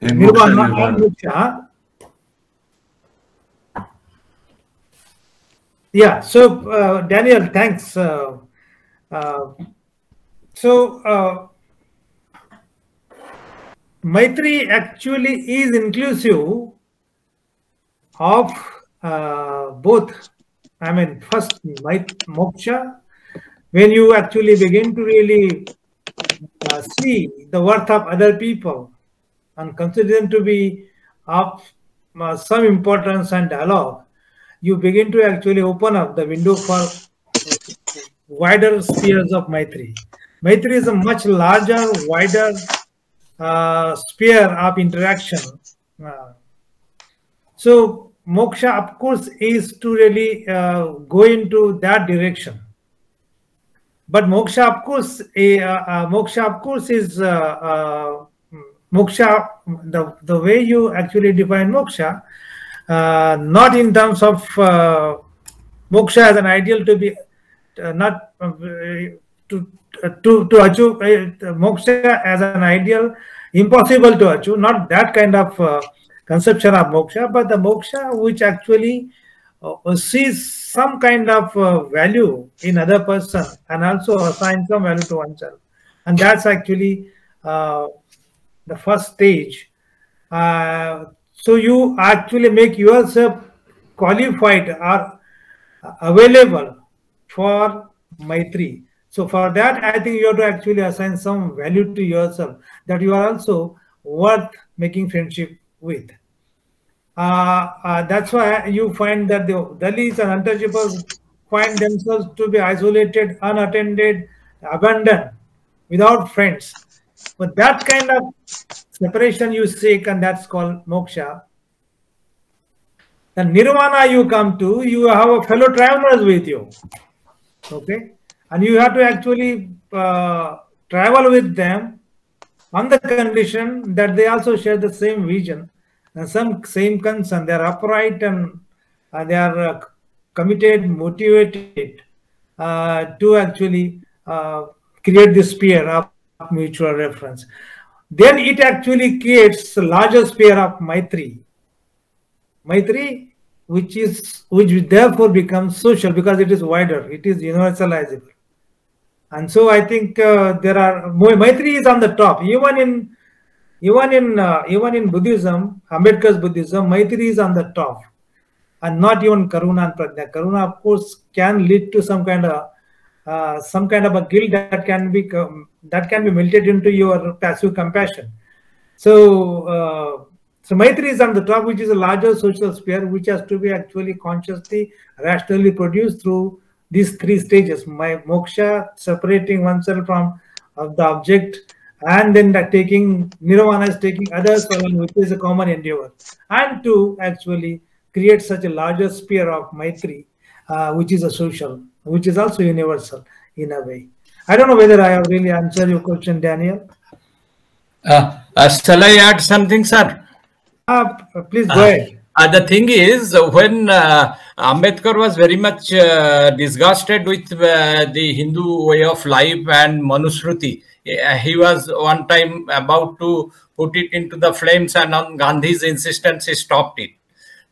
Speaker 10: Moksha,
Speaker 3: and
Speaker 10: nirvana.
Speaker 3: moksha. Yeah. So uh, Daniel, thanks. Uh, uh, so uh, Maitri actually is inclusive of uh, both. I mean, first moksha. When you actually begin to really uh, see the worth of other people and consider them to be of uh, some importance and dialogue, you begin to actually open up the window for wider spheres of Maitri. Maitri is a much larger, wider uh, sphere of interaction. Uh, so moksha, of course, is to really uh, go into that direction. But moksha, of course, a, uh, moksha, of course, is uh, moksha. The the way you actually define moksha, not in terms of moksha as an ideal to be not to to to achieve uh, moksha as an ideal impossible to achieve not that kind of uh, conception of moksha but the moksha which actually uh, sees some kind of uh, value in other person and also assigns some value to oneself and that's actually uh, the first stage uh, so you actually make yourself qualified or available for maitri so for that, I think you have to actually assign some value to yourself that you are also worth making friendship with. Uh, uh, that's why you find that the Dalits and untouchables find themselves to be isolated, unattended, abandoned, without friends. But that kind of separation you seek, and that's called moksha. The nirvana you come to, you have a fellow travelers with you. Okay and you have to actually uh, travel with them on the condition that they also share the same vision and some same concern. They are upright and uh, they are uh, committed, motivated uh, to actually uh, create this sphere of mutual reference. Then it actually creates a larger sphere of Maitri. Maitri, which is which therefore becomes social because it is wider, it is universalizable. And so I think uh, there are Maitri is on the top. Even in even in uh, even in Buddhism, Ambedkar's Buddhism, Maitri is on the top, and not even Karuna and Prajna. Karuna, of course, can lead to some kind of uh, some kind of a guilt that can be um, that can be melted into your passive compassion. So. Uh, so Maitri is on the top, which is a larger social sphere, which has to be actually consciously, rationally produced through these three stages my moksha separating oneself from uh, the object and then taking nirvana is taking others which is a common endeavor and to actually create such a larger sphere of maitri uh, which is a social which is also universal in a way i don't know whether i have really answered your question daniel.
Speaker 7: Uh, uh shall i add something sir?
Speaker 3: Uh, please go ahead.
Speaker 7: uh, the thing is, when uh, Ambedkar was very much uh, disgusted with uh, the Hindu way of life and Manusmriti, uh, he was one time about to put it into the flames, and on Gandhi's insistence, he stopped it.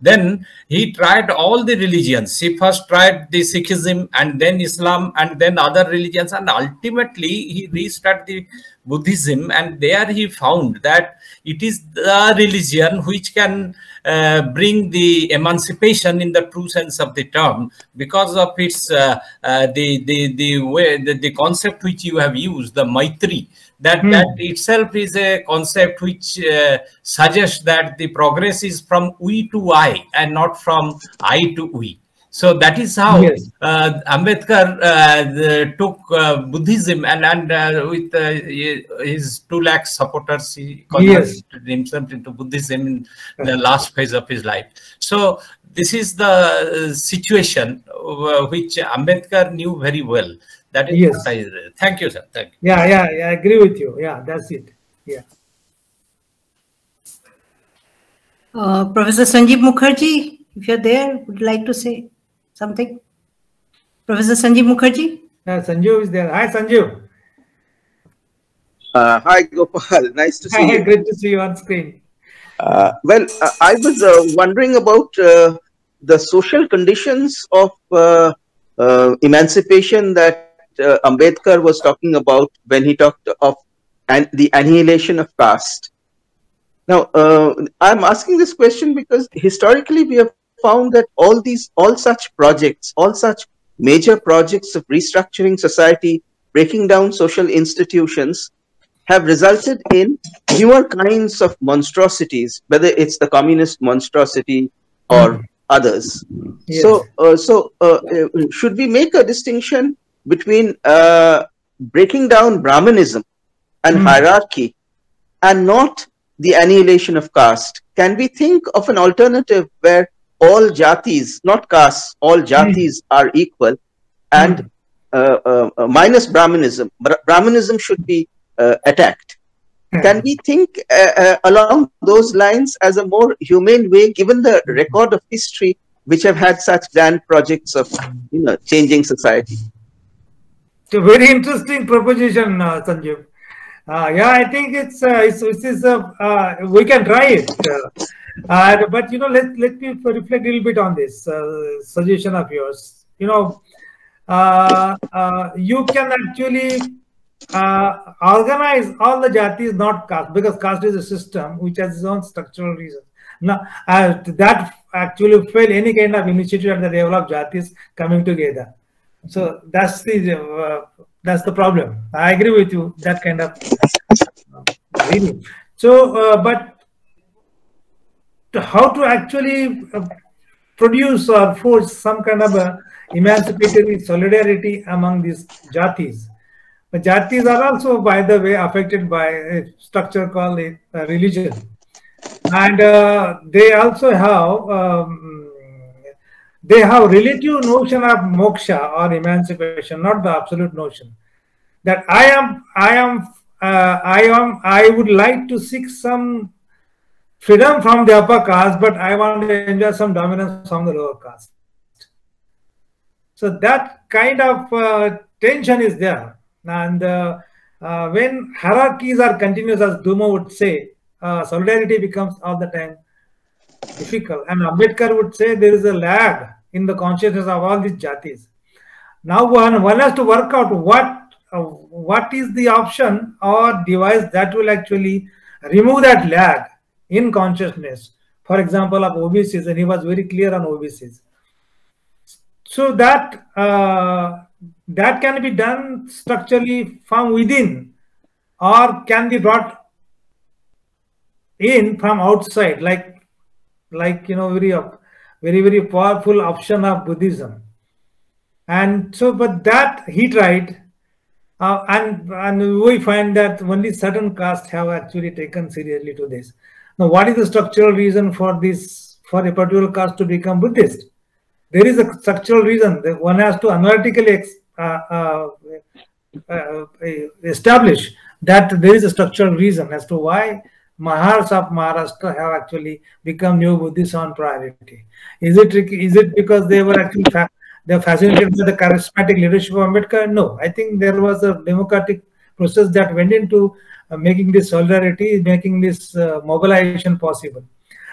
Speaker 7: Then he tried all the religions. He first tried the Sikhism and then Islam and then other religions. And ultimately, he reached at the Buddhism. And there he found that it is the religion which can uh, bring the emancipation in the true sense of the term because of its uh, uh, the, the, the way, the, the concept which you have used, the Maitri that hmm. that itself is a concept which uh, suggests that the progress is from we to i and not from i to we so that is how yes. uh, Ambedkar uh, the, took uh, Buddhism and, and uh, with uh, his two lakh supporters, he converted yes. himself into Buddhism in the last phase of his life. So this is the situation which Ambedkar knew very well. That is yes. I, thank you, sir. Thank you.
Speaker 3: Yeah, yeah, yeah, I agree with you. Yeah, that's it. Yeah.
Speaker 1: Uh, Professor Sanjeev Mukherjee, if you're there, would you like to say something? Professor Sanjeev Mukherjee?
Speaker 3: Yeah, Sanjeev is there. Hi, Sanjeev.
Speaker 11: Uh, hi, Gopal. [LAUGHS] Nice to see hi, you.
Speaker 3: Great to see you on screen.
Speaker 11: Uh, well, uh, I was uh, wondering about uh, the social conditions of uh, emancipation that uh, Ambedkar was talking about when he talked of an, the annihilation of caste. Now, uh, I'm asking this question because historically we have found that all these, all such projects, all such major projects of restructuring society, breaking down social institutions, have resulted in newer kinds of monstrosities, whether it's the communist monstrosity or mm. others. Yes. So, uh, so uh, uh, should we make a distinction between uh, breaking down Brahmanism and
Speaker 3: Hmm.
Speaker 11: hierarchy and not the annihilation of caste. Can we think of an alternative where all jatis, not castes, all jatis are equal and uh, uh, uh, minus Brahmanism? Bra- Brahmanism should be uh, attacked. Can we think uh, uh, along those lines as a more humane way, given the record of history which have had such grand projects of, you know, changing society?
Speaker 3: A very interesting proposition, uh, Sanjeev. Uh, yeah, I think it's uh, it's, it's, uh, we can try it. Uh, but you know, let let me reflect a little bit on this uh, suggestion of yours. You know, uh, you can actually organize all the jatis, not caste, because caste is a system which has its own structural reasons. Now, that actually fail any kind of initiative at the level of jatis coming together. So that's the uh, that's the problem. I agree with you. That kind of uh, reading. So, uh, but to how to actually produce or force some kind of a emancipatory solidarity among these jatis. But jatis are also, by the way, affected by a structure called a religion, and uh, they also have. Um, they have relative notion of moksha or emancipation, not the absolute notion. That I am, I am, uh, I am, I would like to seek some freedom from the upper caste, but I want to enjoy some dominance from the lower caste. So that kind of uh, tension is there, and uh, uh, when hierarchies are continuous, as Dumont would say, uh, solidarity becomes all the time difficult. And Ambedkar would say there is a lag in the consciousness of all these jatis. Now one, one has to work out what uh, what is the option or device that will actually remove that lag in consciousness. For example, of OBCs, and he was very clear on OBCs. So that uh, that can be done structurally from within, or can be brought in from outside, like like you know very up very very powerful option of buddhism. And so but that he tried uh, and and we find that only certain castes have actually taken seriously to this. Now what is the structural reason for this for a particular caste to become buddhist? There is a structural reason. That one has to analytically uh, uh, uh, establish that there is a structural reason as to why Mahars of Maharashtra have actually become new Buddhists on priority. Is it is it because they were actually fa- they're fascinated by the charismatic leadership of Ambedkar? No, I think there was a democratic process that went into uh, making this solidarity, making this uh, mobilization possible.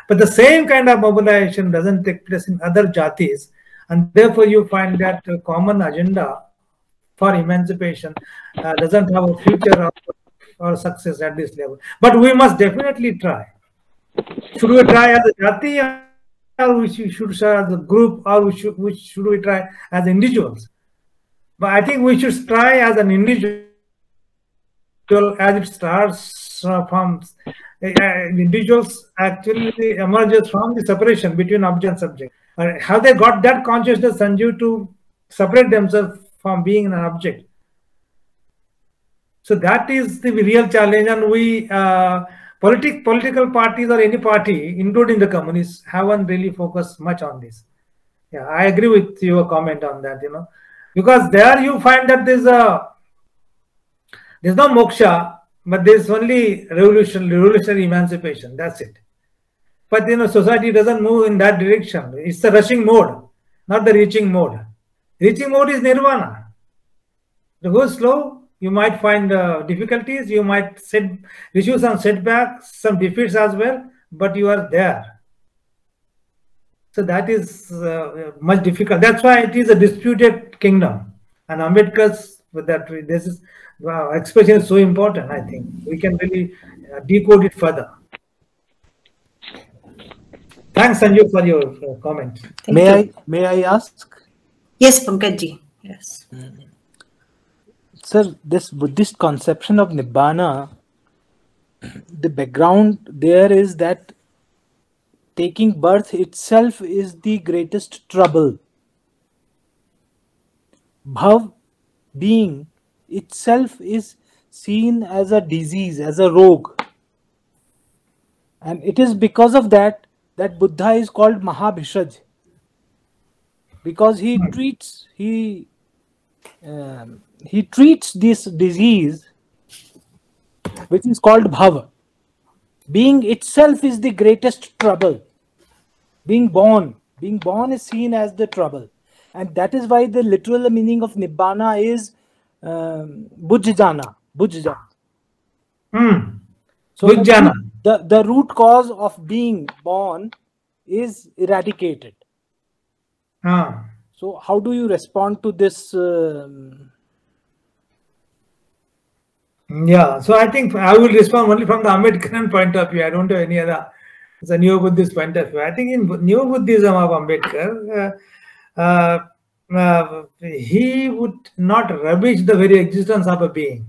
Speaker 3: But the same kind of mobilization doesn't take place in other jatis, and therefore you find that common agenda for emancipation uh, doesn't have a future or success at this level. But we must definitely try. Should we try as a jati or we should try as a group or we should, we should we try as individuals? But I think we should try as an individual as it starts from uh, individuals actually emerges from the separation between object and subject. Uh, have they got that consciousness, Sanju, to separate themselves from being an object? So that is the real challenge, and we uh, politic political parties or any party, including the communists, haven't really focused much on this. Yeah, I agree with your comment on that. You know, because there you find that there's a there's no moksha, but there's only revolution, revolutionary emancipation. That's it. But you know, society doesn't move in that direction. It's the rushing mode, not the reaching mode. Reaching mode is nirvana. To go slow, you might find uh, difficulties, you might set, receive some setbacks, some defeats as well, but you are there. So that is uh, much difficult. That's why it is a disputed kingdom. And Ambedkar's with that this is wow, expression is so important. I think we can really uh, decode it further. Thanks, Sanju, for your uh, comment.
Speaker 12: Thank
Speaker 13: may
Speaker 12: you.
Speaker 13: I may I ask?
Speaker 12: Yes, Pankajji. Yes.
Speaker 13: Sir, this Buddhist conception of Nibbana, the background there is that taking birth itself is the greatest trouble. Bhav being itself is seen as a disease, as a rogue. And it is because of that that Buddha is called Mahabhishaj. Because he treats he um, he treats this disease which is called bhava. Being itself is the greatest trouble. Being born, being born is seen as the trouble. And that is why the literal meaning of Nibbana is um, Bujjana. Bujjana.
Speaker 3: Hmm.
Speaker 13: So
Speaker 3: Bujjana.
Speaker 13: The, the root cause of being born is eradicated.
Speaker 3: Ah.
Speaker 13: So how do you respond to this? Um,
Speaker 3: Yeah, so I think I will respond only from the Ambedkarian point of view. I don't have any other. It's a Neo Buddhist point of view. I think in Neo Buddhism of Ambedkar, uh, uh, uh, he would not rubbish the very existence of a being.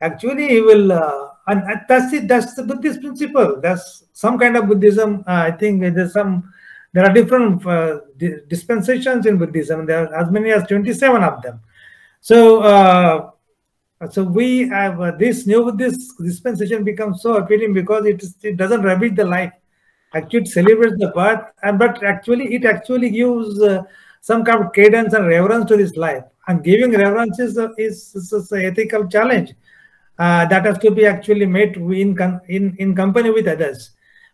Speaker 3: Actually, he will, uh, and that's it. That's the Buddhist principle. That's some kind of Buddhism. Uh, I think there's some. There are different uh, dispensations in Buddhism. There are as many as twenty-seven of them. So. Uh, so we have uh, this new this dispensation becomes so appealing because it, is, it doesn't rubbish the life. Actually, it celebrates the birth, and but actually it actually gives uh, some kind of cadence and reverence to this life. And giving reverence is a, is, is an ethical challenge uh, that has to be actually met in in in company with others,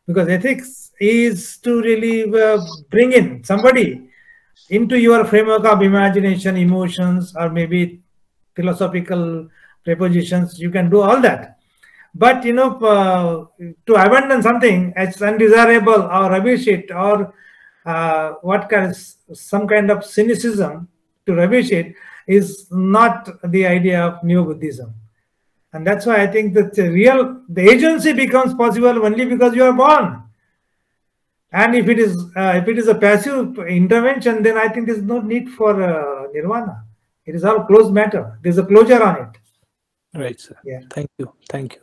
Speaker 3: because ethics is to really uh, bring in somebody into your framework of imagination, emotions, or maybe philosophical prepositions you can do all that. But you know uh, to abandon something as undesirable or rubbish it or uh, what kind of some kind of cynicism to rubbish it is not the idea of new buddhism. And that's why i think that the real the agency becomes possible only because you are born. And if it is uh, if it is a passive intervention then i think there's no need for uh, nirvana it is all closed matter. There's a closure on it.
Speaker 13: right, sir.
Speaker 3: Yeah.
Speaker 13: Thank you. Thank you.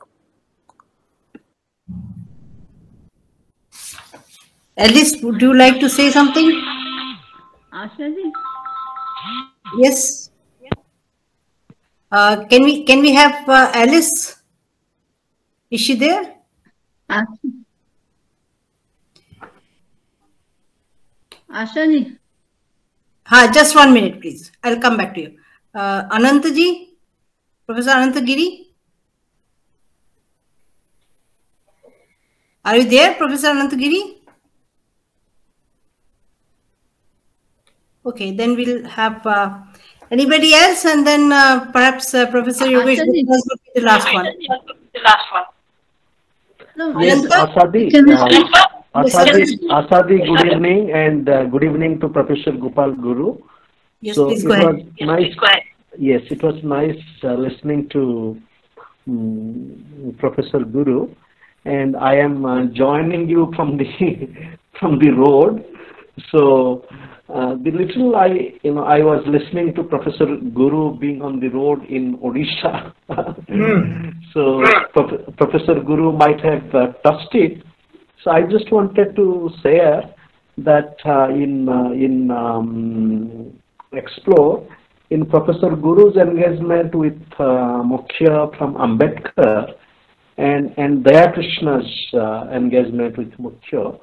Speaker 1: Alice, would you like to say something?
Speaker 6: Asha ji,
Speaker 1: Yes. Uh, can we can we have uh, Alice? Is she there?
Speaker 6: Asha, Asha ji,
Speaker 1: Ha, just one minute, please. I'll come back to you. Uh, Anantaji, Professor Anantagiri, are you there, Professor Anantagiri? Okay, then we'll have uh, anybody else, and then uh, perhaps uh, Professor Yogesh
Speaker 6: Ashaji.
Speaker 1: Gupta will be the last one.
Speaker 6: no,
Speaker 14: Yes,
Speaker 1: Ananta?
Speaker 14: Ashadi.
Speaker 6: Can
Speaker 14: Ashadi, Ashadi, good evening and uh, good evening to Professor Gopal Guru.
Speaker 1: Yes,
Speaker 14: so
Speaker 1: please
Speaker 14: it
Speaker 1: go ahead.
Speaker 14: was nice. Yes, it was nice uh, listening to um, Professor Guru, and I am uh, joining you from the [LAUGHS] from the road. So uh, the little I you know I was listening to Professor Guru being on the road in Odisha. [LAUGHS] So Prof- Professor Guru might have uh, touched it. So I just wanted to share that uh, in uh, in um, explore in Professor Guru's engagement with uh, moksha from Ambedkar and and Daya Krishna's uh, engagement with moksha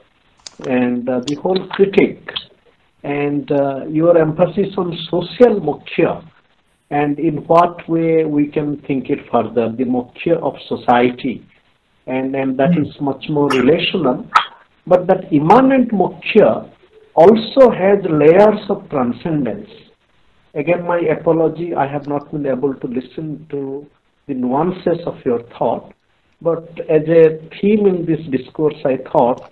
Speaker 14: and uh, the whole critique and uh, your emphasis on social moksha and in what way we can think it further, the moksha of society and, and that is much more relational. But that immanent moksha also has layers of transcendence. Again, my apology, I have not been able to listen to the nuances of your thought. But as a theme in this discourse, I thought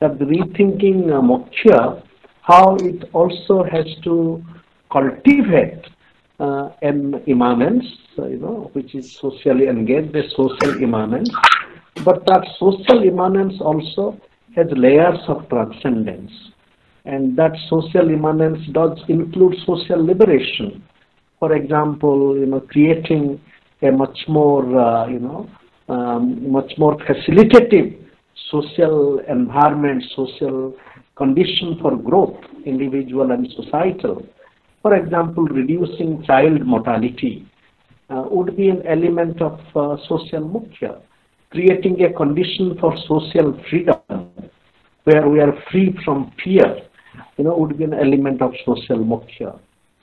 Speaker 14: that the rethinking uh, moksha, how it also has to cultivate uh, an immanence, you know, which is socially engaged, a social immanence. But that social immanence also has layers of transcendence. And that social immanence does include social liberation. For example, you know, creating a much more, uh, you know, um, much more facilitative social environment, social condition for growth, individual and societal. For example, reducing child mortality uh, would be an element of uh, social moksha, creating a condition for social freedom where we are free from fear, you know, would be an element of social moksha.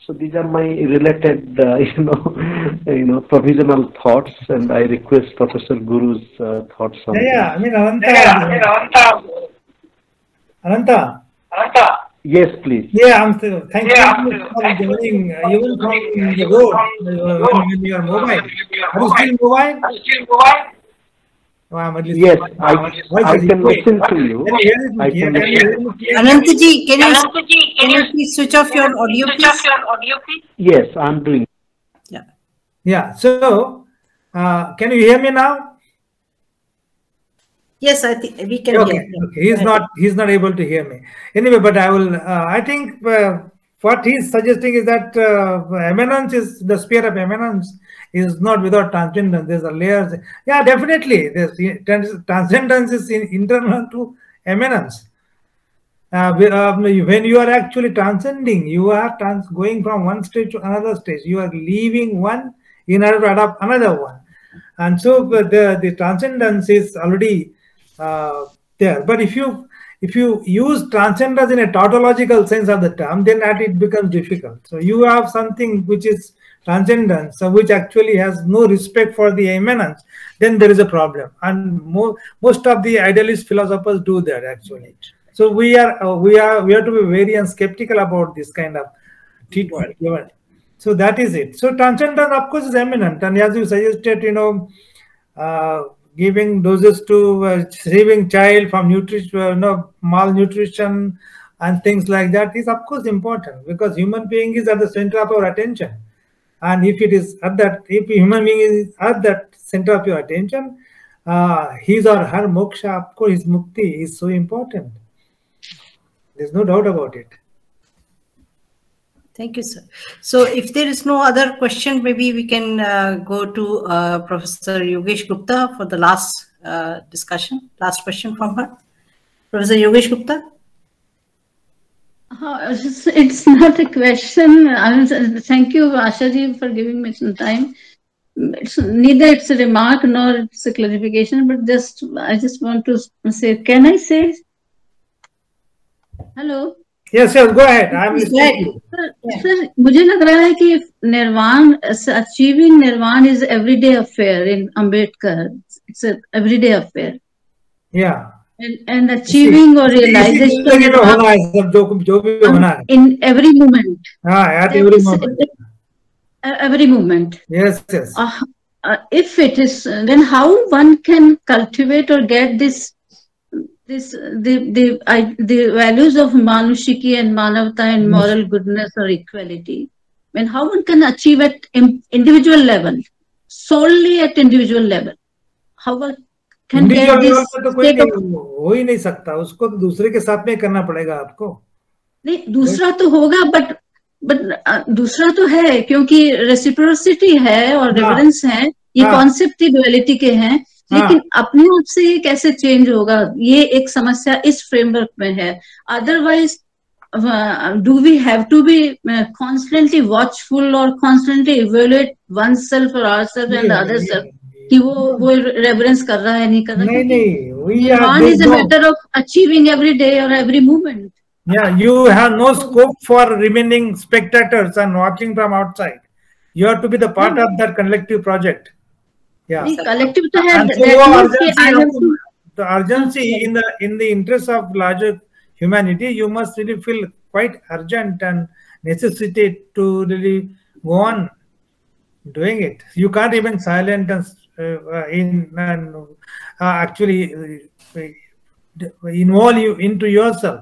Speaker 14: So these are my related, uh, [LAUGHS] you know, you know, provisional thoughts, and I request Professor Guru's uh, thoughts on.
Speaker 3: Yeah, yeah. I mean, Ananta. Ananta.
Speaker 14: Ananta. Yes, please.
Speaker 3: Yeah, I'm still. Thank yeah, you for joining. Uh, even from the road uh, when you are mobile. Are you still mobile? Are you still mobile? I'm at least
Speaker 14: yes, I, I can listen to you. I can.
Speaker 1: Anantaji, can you can you please switch off your audio, please?
Speaker 14: Yes, I'm doing.
Speaker 1: Yeah.
Speaker 3: Yeah. So, uh, can you hear me now?
Speaker 1: Yes, I think we can
Speaker 3: okay.
Speaker 1: hear.
Speaker 3: Okay. He's not. He's not able to hear me. Anyway, but I will. Uh, I think uh, what he's suggesting is that uh, immanence is the sphere of immanence is not without transcendence. There's a layers. Yeah, definitely. There's transcendence is in, internal to immanence. Uh, when you are actually transcending, you are trans going from one stage to another stage. You are leaving one in order to adopt another one. And so the, the transcendence is already uh, there. But if you if you use transcendence in a tautological sense of the term, then that it becomes difficult. So you have something which is transcendence, so which actually has no respect for the immanence, then there is a problem. And mo most of the idealist philosophers do that actually. So we are uh, we are we have to be very skeptical about this kind of treatment. So that is it. So transcendence, of course, is immanent, and as you suggested, you know. Uh, giving doses to uh, saving child from nutrition, uh, no, malnutrition and things like that is of course important because human being is at the center of our attention. And if it is at that, if human being is at that center of your attention, uh, his or her moksha, of course, his mukti is so important. There's no doubt about it.
Speaker 1: Thank you, sir. So if there is no other question, maybe we can uh, go to uh, Professor Yogesh Gupta for the last uh, discussion, last question from her. Professor Yogesh Gupta?
Speaker 6: Uh, [LAUGHS] it's not a question. Thank you, Ashaji, for giving me some time. It's neither it's a remark nor it's a clarification, but just I just want to say, can I say? Hello
Speaker 3: yes sir. go ahead. I'm listening
Speaker 6: sir mujhe lag raha hai ki nirvan achieving nirvan is everyday affair in ambedkar. It's an everyday affair.
Speaker 3: Yeah.
Speaker 6: And, and achieving or realization
Speaker 3: hona hai is jo jo bhi hona hai
Speaker 6: in every moment.
Speaker 3: Ha every moment.
Speaker 6: every moment.
Speaker 3: Yes yes.
Speaker 6: Uh, uh, if it is then how one can cultivate or get this this the the I, the values of manushiki and manavata and moral goodness or equality when how one can achieve at individual level solely at individual level how one can get this
Speaker 3: तो कोई नहीं, हो ही नहीं सकता उसको तो दूसरे के साथ में करना पड़ेगा आपको
Speaker 6: नहीं दूसरा तो होगा बट बट दूसरा तो है क्योंकि रेसिप्रोसिटी है और रेफरेंस है ये कॉन्सेप्ट ही डुअलिटी के हैं हाँ। लेकिन अपने आप से ये कैसे चेंज होगा? ये एक समस्या इस फ्रेमवर्क में है। Otherwise do we have to be constantly watchful और कॉन्स्टेंटली इवेल्युएट वन सेल्फ और our self and other self कि वो वो रेवरेंस कर रहा है नहीं कर रहा?
Speaker 3: नहीं नहीं
Speaker 6: is a matter of achieving every day और every movement
Speaker 3: have you have no scope for remaining watching from watching from outside to be to be mm-hmm. Of that collective project Yeah.
Speaker 6: collective to have
Speaker 3: And so the urgency in the in the interest of larger humanity, you must really feel quite urgent and necessity to really go on doing it. You can't even silent and uh, in and uh, actually uh, involve you into yourself.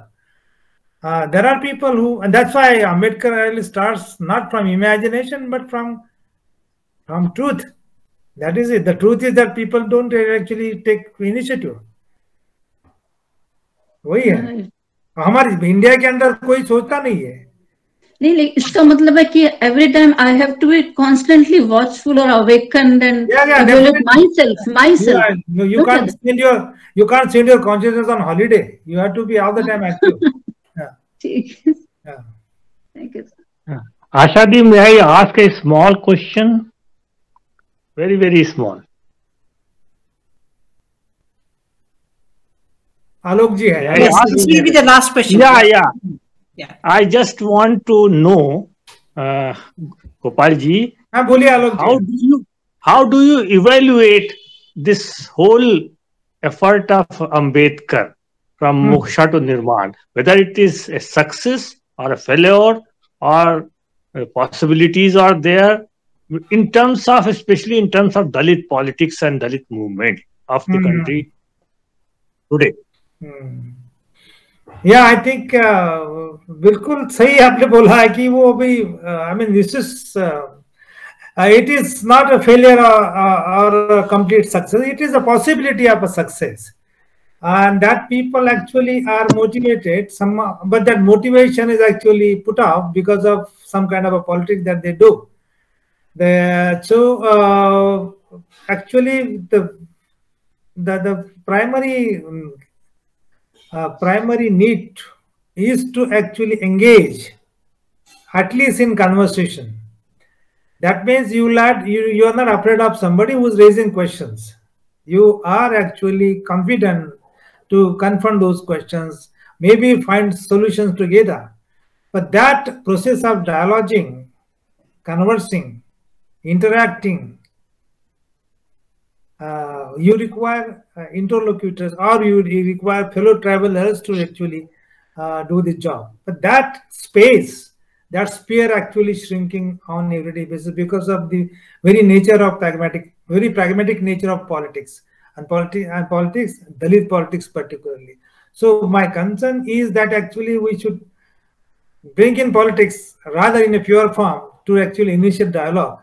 Speaker 3: Uh, there are people who, and that's why Ambedkar really starts not from imagination but from from truth. That is it. The truth is that people don't actually take initiative. वही है हमारे India के अंदर कोई सोचता नहीं है
Speaker 6: नहीं नहीं इसका मतलब है कि every time I have to be constantly watchful और awakened and my self my self
Speaker 3: you can't send your you can't send your consciousness on holiday you have to be all the time active yeah.
Speaker 6: Thank you.
Speaker 4: Ashadi, may I ask a small question? Very, very small.
Speaker 3: Alok ji hai.
Speaker 1: Yes, this will be the last question.
Speaker 4: Yeah, yeah.
Speaker 1: Yeah.
Speaker 4: I just want to know, uh, Gopal ji,
Speaker 3: हाँ बोलिए आलोक
Speaker 4: how do you how do you evaluate this whole effort of Ambedkar from
Speaker 3: Hmm.
Speaker 4: moksha to nirman? Whether it is a success or a failure or uh, possibilities are there in terms of especially in terms of Dalit politics and Dalit movement of the
Speaker 3: Hmm.
Speaker 4: country today.
Speaker 3: या I think बिल्कुल सही आपने बोला है कि वो अभी I mean this is it is not a failure और complete success it is a possibility of a success and that people actually are motivated some but that motivation is actually put off because of some kind of a politics that they do the so uh, actually the the, the primary um, uh, primary need is to actually engage at least in conversation. That means you lad you, you are not afraid of somebody who's raising questions. You are actually confident to confront those questions maybe find solutions together. But that process of dialoguing conversing interacting uh, you require uh, interlocutors or you require fellow travelers to actually uh, do the job. But that space, that sphere actually shrinking on everyday basis because of the very nature of pragmatic, very pragmatic nature of politics and politics and politics, Dalit politics particularly. So my concern is that actually we should bring in politics rather in a pure form to actually initiate dialogue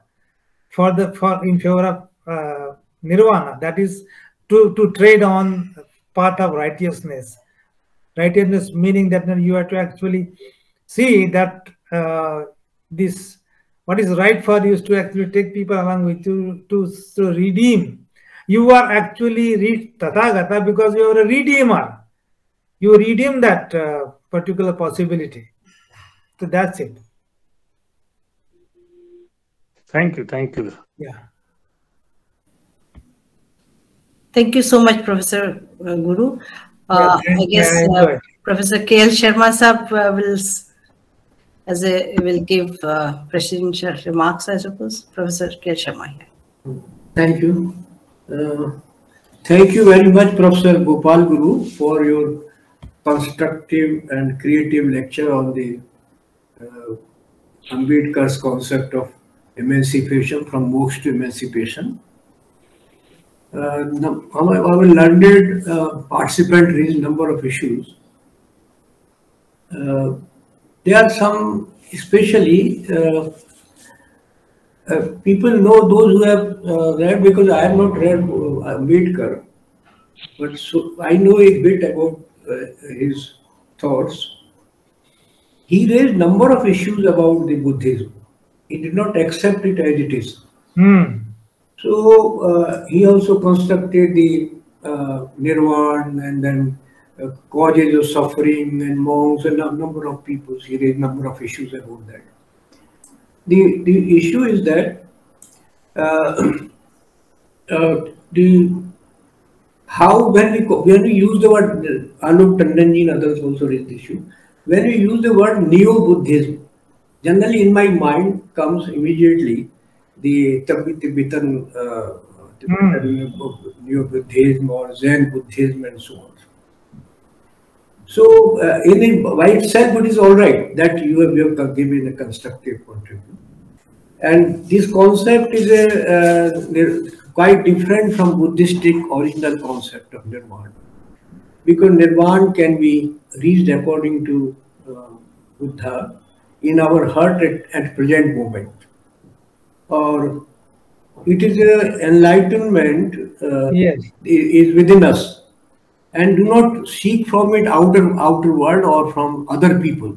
Speaker 3: for the for in favor of uh, nirvana. That is to to trade on part of righteousness. Righteousness meaning that you have to actually see that uh, this what is right for you is to actually take people along with you to, to redeem. You are actually re- tathagata because you are a redeemer. You redeem that uh, particular possibility. So that's it
Speaker 4: Thank you, thank you.
Speaker 3: yeah
Speaker 1: Thank you so much, Professor uh, Guru. Uh, I guess uh. Professor KL Sharma Sahab uh, will as a will give uh, presidential remarks, I suppose. Professor KL Sharma. here.
Speaker 2: Thank you. Uh, thank you very much, Professor Gopal Guru, for your constructive and creative lecture on the uh, Ambedkar's concept of emancipation from moksha to emancipation. Uh, our, our learned uh, participant raised number of issues. Uh, there are some, especially uh, uh, people know those who have uh, read because I have not read uh, Ambedkar, but so I know a bit about his thoughts. He raised number of issues about the Buddhism. He did not accept it as it is.
Speaker 3: Hmm.
Speaker 2: So uh, he also constructed the uh, Nirvana and then uh, causes of suffering and monks and a number of people. He raised number of issues about that. The the issue is that uh, [CLEARS THROAT] uh, the how when we when we use the word Alok Tandonji and others also raised the issue when we use the word neo Buddhism generally in my mind comes immediately the Tibet- Tibetan uh, Tibetan neo Buddhism or Zen Buddhism and so on. So uh, in by itself it is all right that you have, you have given a constructive view. And this concept is a, uh, quite different from Buddhistic original concept of Nirvana. Because Nirvana can be reached according to uh, Buddha in our heart at, at present moment. Or it is a enlightenment uh,
Speaker 3: Yes.
Speaker 2: is within us and do not seek from it outer outer world or from other people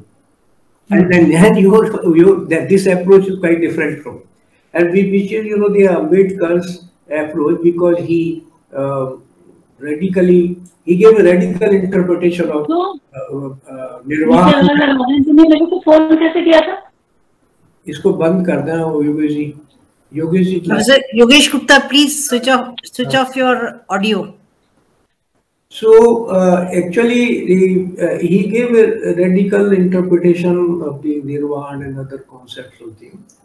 Speaker 2: and then, then your, [LAUGHS] your that this approach is quite different from and we is you know the Ambedkar's approach because he uh, radically he gave a radical interpretation of uh, uh, nirvana
Speaker 6: phone कैसे किया था
Speaker 2: इसको बंद कर देना वो Yogi ji Yogesh,
Speaker 1: Professor Yogesh Gupta, please switch off switch off your audio.
Speaker 2: So uh, actually, the, uh, he gave a radical interpretation of the nirvana and other concepts of things.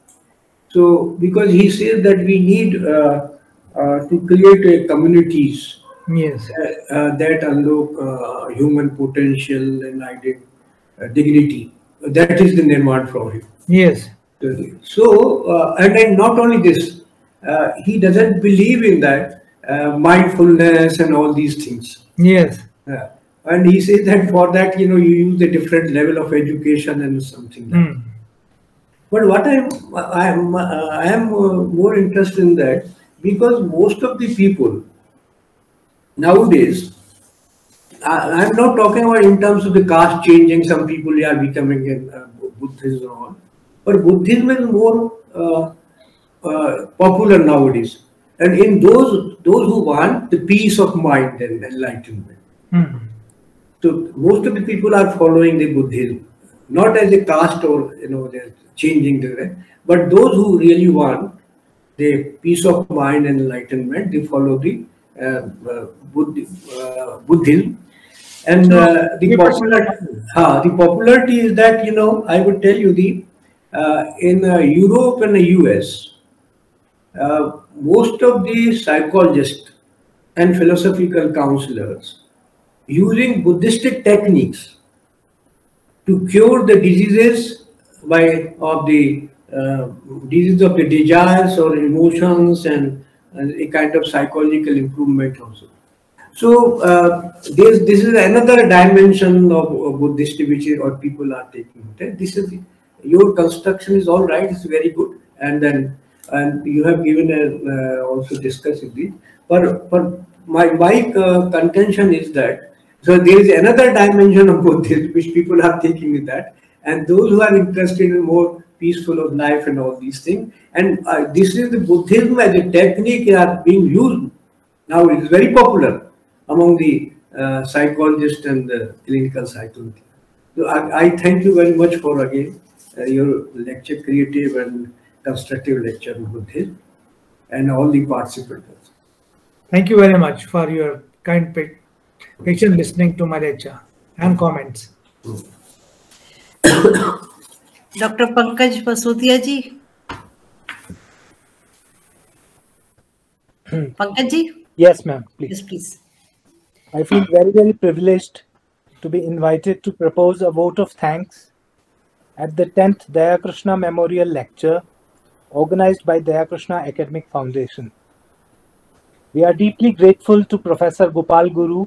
Speaker 2: So because he says that we need uh, uh to create communities
Speaker 3: yes.
Speaker 2: Uh, uh, that unlock human potential and identity, dignity. That is the nirvana for him.
Speaker 3: Yes.
Speaker 2: So and then not only this, he doesn't believe in that mindfulness and all these things.
Speaker 3: Yes.
Speaker 2: And he says that for that, you know, you use a different level of education and something. Like
Speaker 3: mm.
Speaker 2: But what I'm, I'm, I am uh, more interested in that because most of the people nowadays, I, am not talking about in terms of the caste changing, some people are becoming uh, Buddhism and all, but Buddhism is more uh, uh, popular nowadays and in those those who want the peace of mind and enlightenment.
Speaker 3: Mm.
Speaker 2: So most of the people are following the Buddhism, not as a caste or you know they're changing the but those who really want the peace of mind and enlightenment, they follow the Buddhism. And uh, the popularity, uh, the popularity is that you know I would tell you the uh, in Europe and the US, most of the psychologists and philosophical counselors using Buddhistic techniques to cure the diseases by of the uh, disease of the desires or emotions and, and, a kind of psychological improvement also. So uh, this this is another dimension of, of Buddhist which or people are taking. This is your construction is all right. It's very good, and then and you have given a, uh, also discussed it. But, but my, my uh, contention is that, so there is another dimension of Buddhism which people are taking with that. And those who are interested in more peaceful of life and all these things. And uh, this is the Buddhism as a technique are being used. Now it is very popular among the uh, psychologists and the clinical psychologists. So I, I, thank you very much for again uh, your lecture, creative and constructive lecture on Buddhism, and all the participants.
Speaker 3: Thank you very much for your kind patient listening to my lecture and comments. [COUGHS]
Speaker 1: Dr. Pankaj Basodia ji. Hmm. Pankaj ji?
Speaker 13: Yes, ma'am. Please.
Speaker 1: Yes, please.
Speaker 13: I feel very, very privileged to be invited to propose a vote of thanks at the 10th Dayakrishna Memorial Lecture organized by Dayakrishna Academic Foundation. We are deeply grateful to Professor Gopal Guru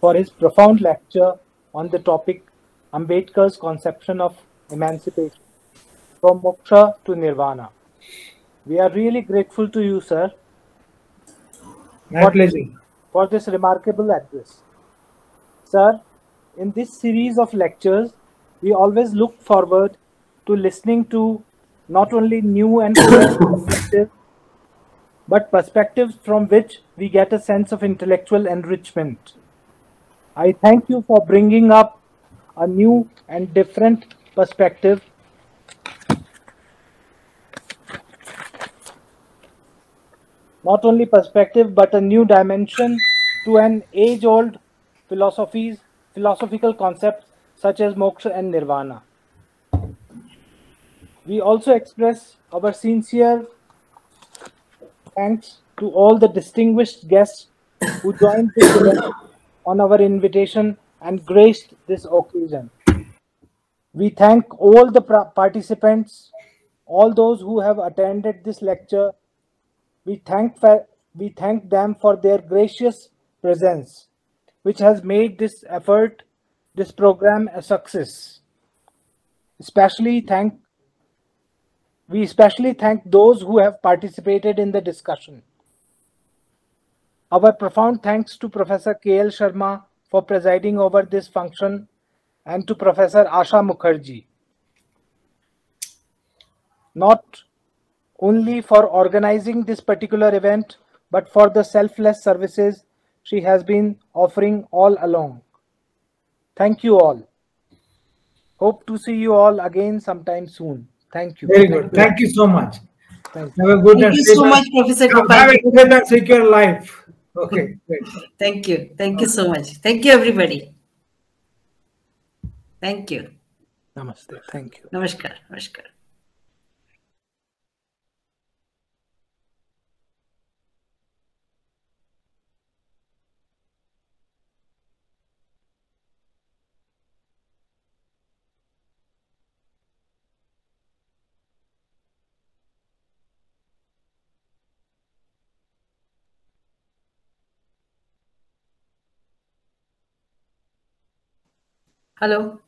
Speaker 13: for his profound lecture on the topic Ambedkar's conception of emancipation from moksha to nirvana. We are really grateful to you, sir,
Speaker 3: My pleasure.
Speaker 13: for this remarkable address. Sir, in this series of lectures, we always look forward to listening to not only new and [COUGHS] perspectives, but perspectives from which we get a sense of intellectual enrichment. I thank you for bringing up a new and different perspective not only perspective but a new dimension to an age-old philosophies philosophical concepts such as moksha and nirvana we also express our sincere thanks to all the distinguished guests who joined event on our invitation and graced this occasion. We thank all the participants, all those who have attended this lecture. We thank, we thank them for their gracious presence, which has made this effort, this program a success. Especially thank we especially thank those who have participated in the discussion. Our profound thanks to Professor K.L. Sharma for presiding over this function and to Professor Asha Mukherjee. Not only for organizing this particular event, but for the selfless services she has been offering all along. Thank you all. Hope to see you all again sometime soon. Thank you.
Speaker 3: Very good. Thank you so much.
Speaker 13: Thank you.
Speaker 3: Have a good
Speaker 1: Thank you
Speaker 3: safe
Speaker 1: so much, Professor
Speaker 3: Have a good and secure life. Okay.
Speaker 1: Thank you. Thank you so much. Thank you, everybody. Thank you.
Speaker 13: Namaste. Thank you.
Speaker 1: Namaskar. Namaskar. Hello.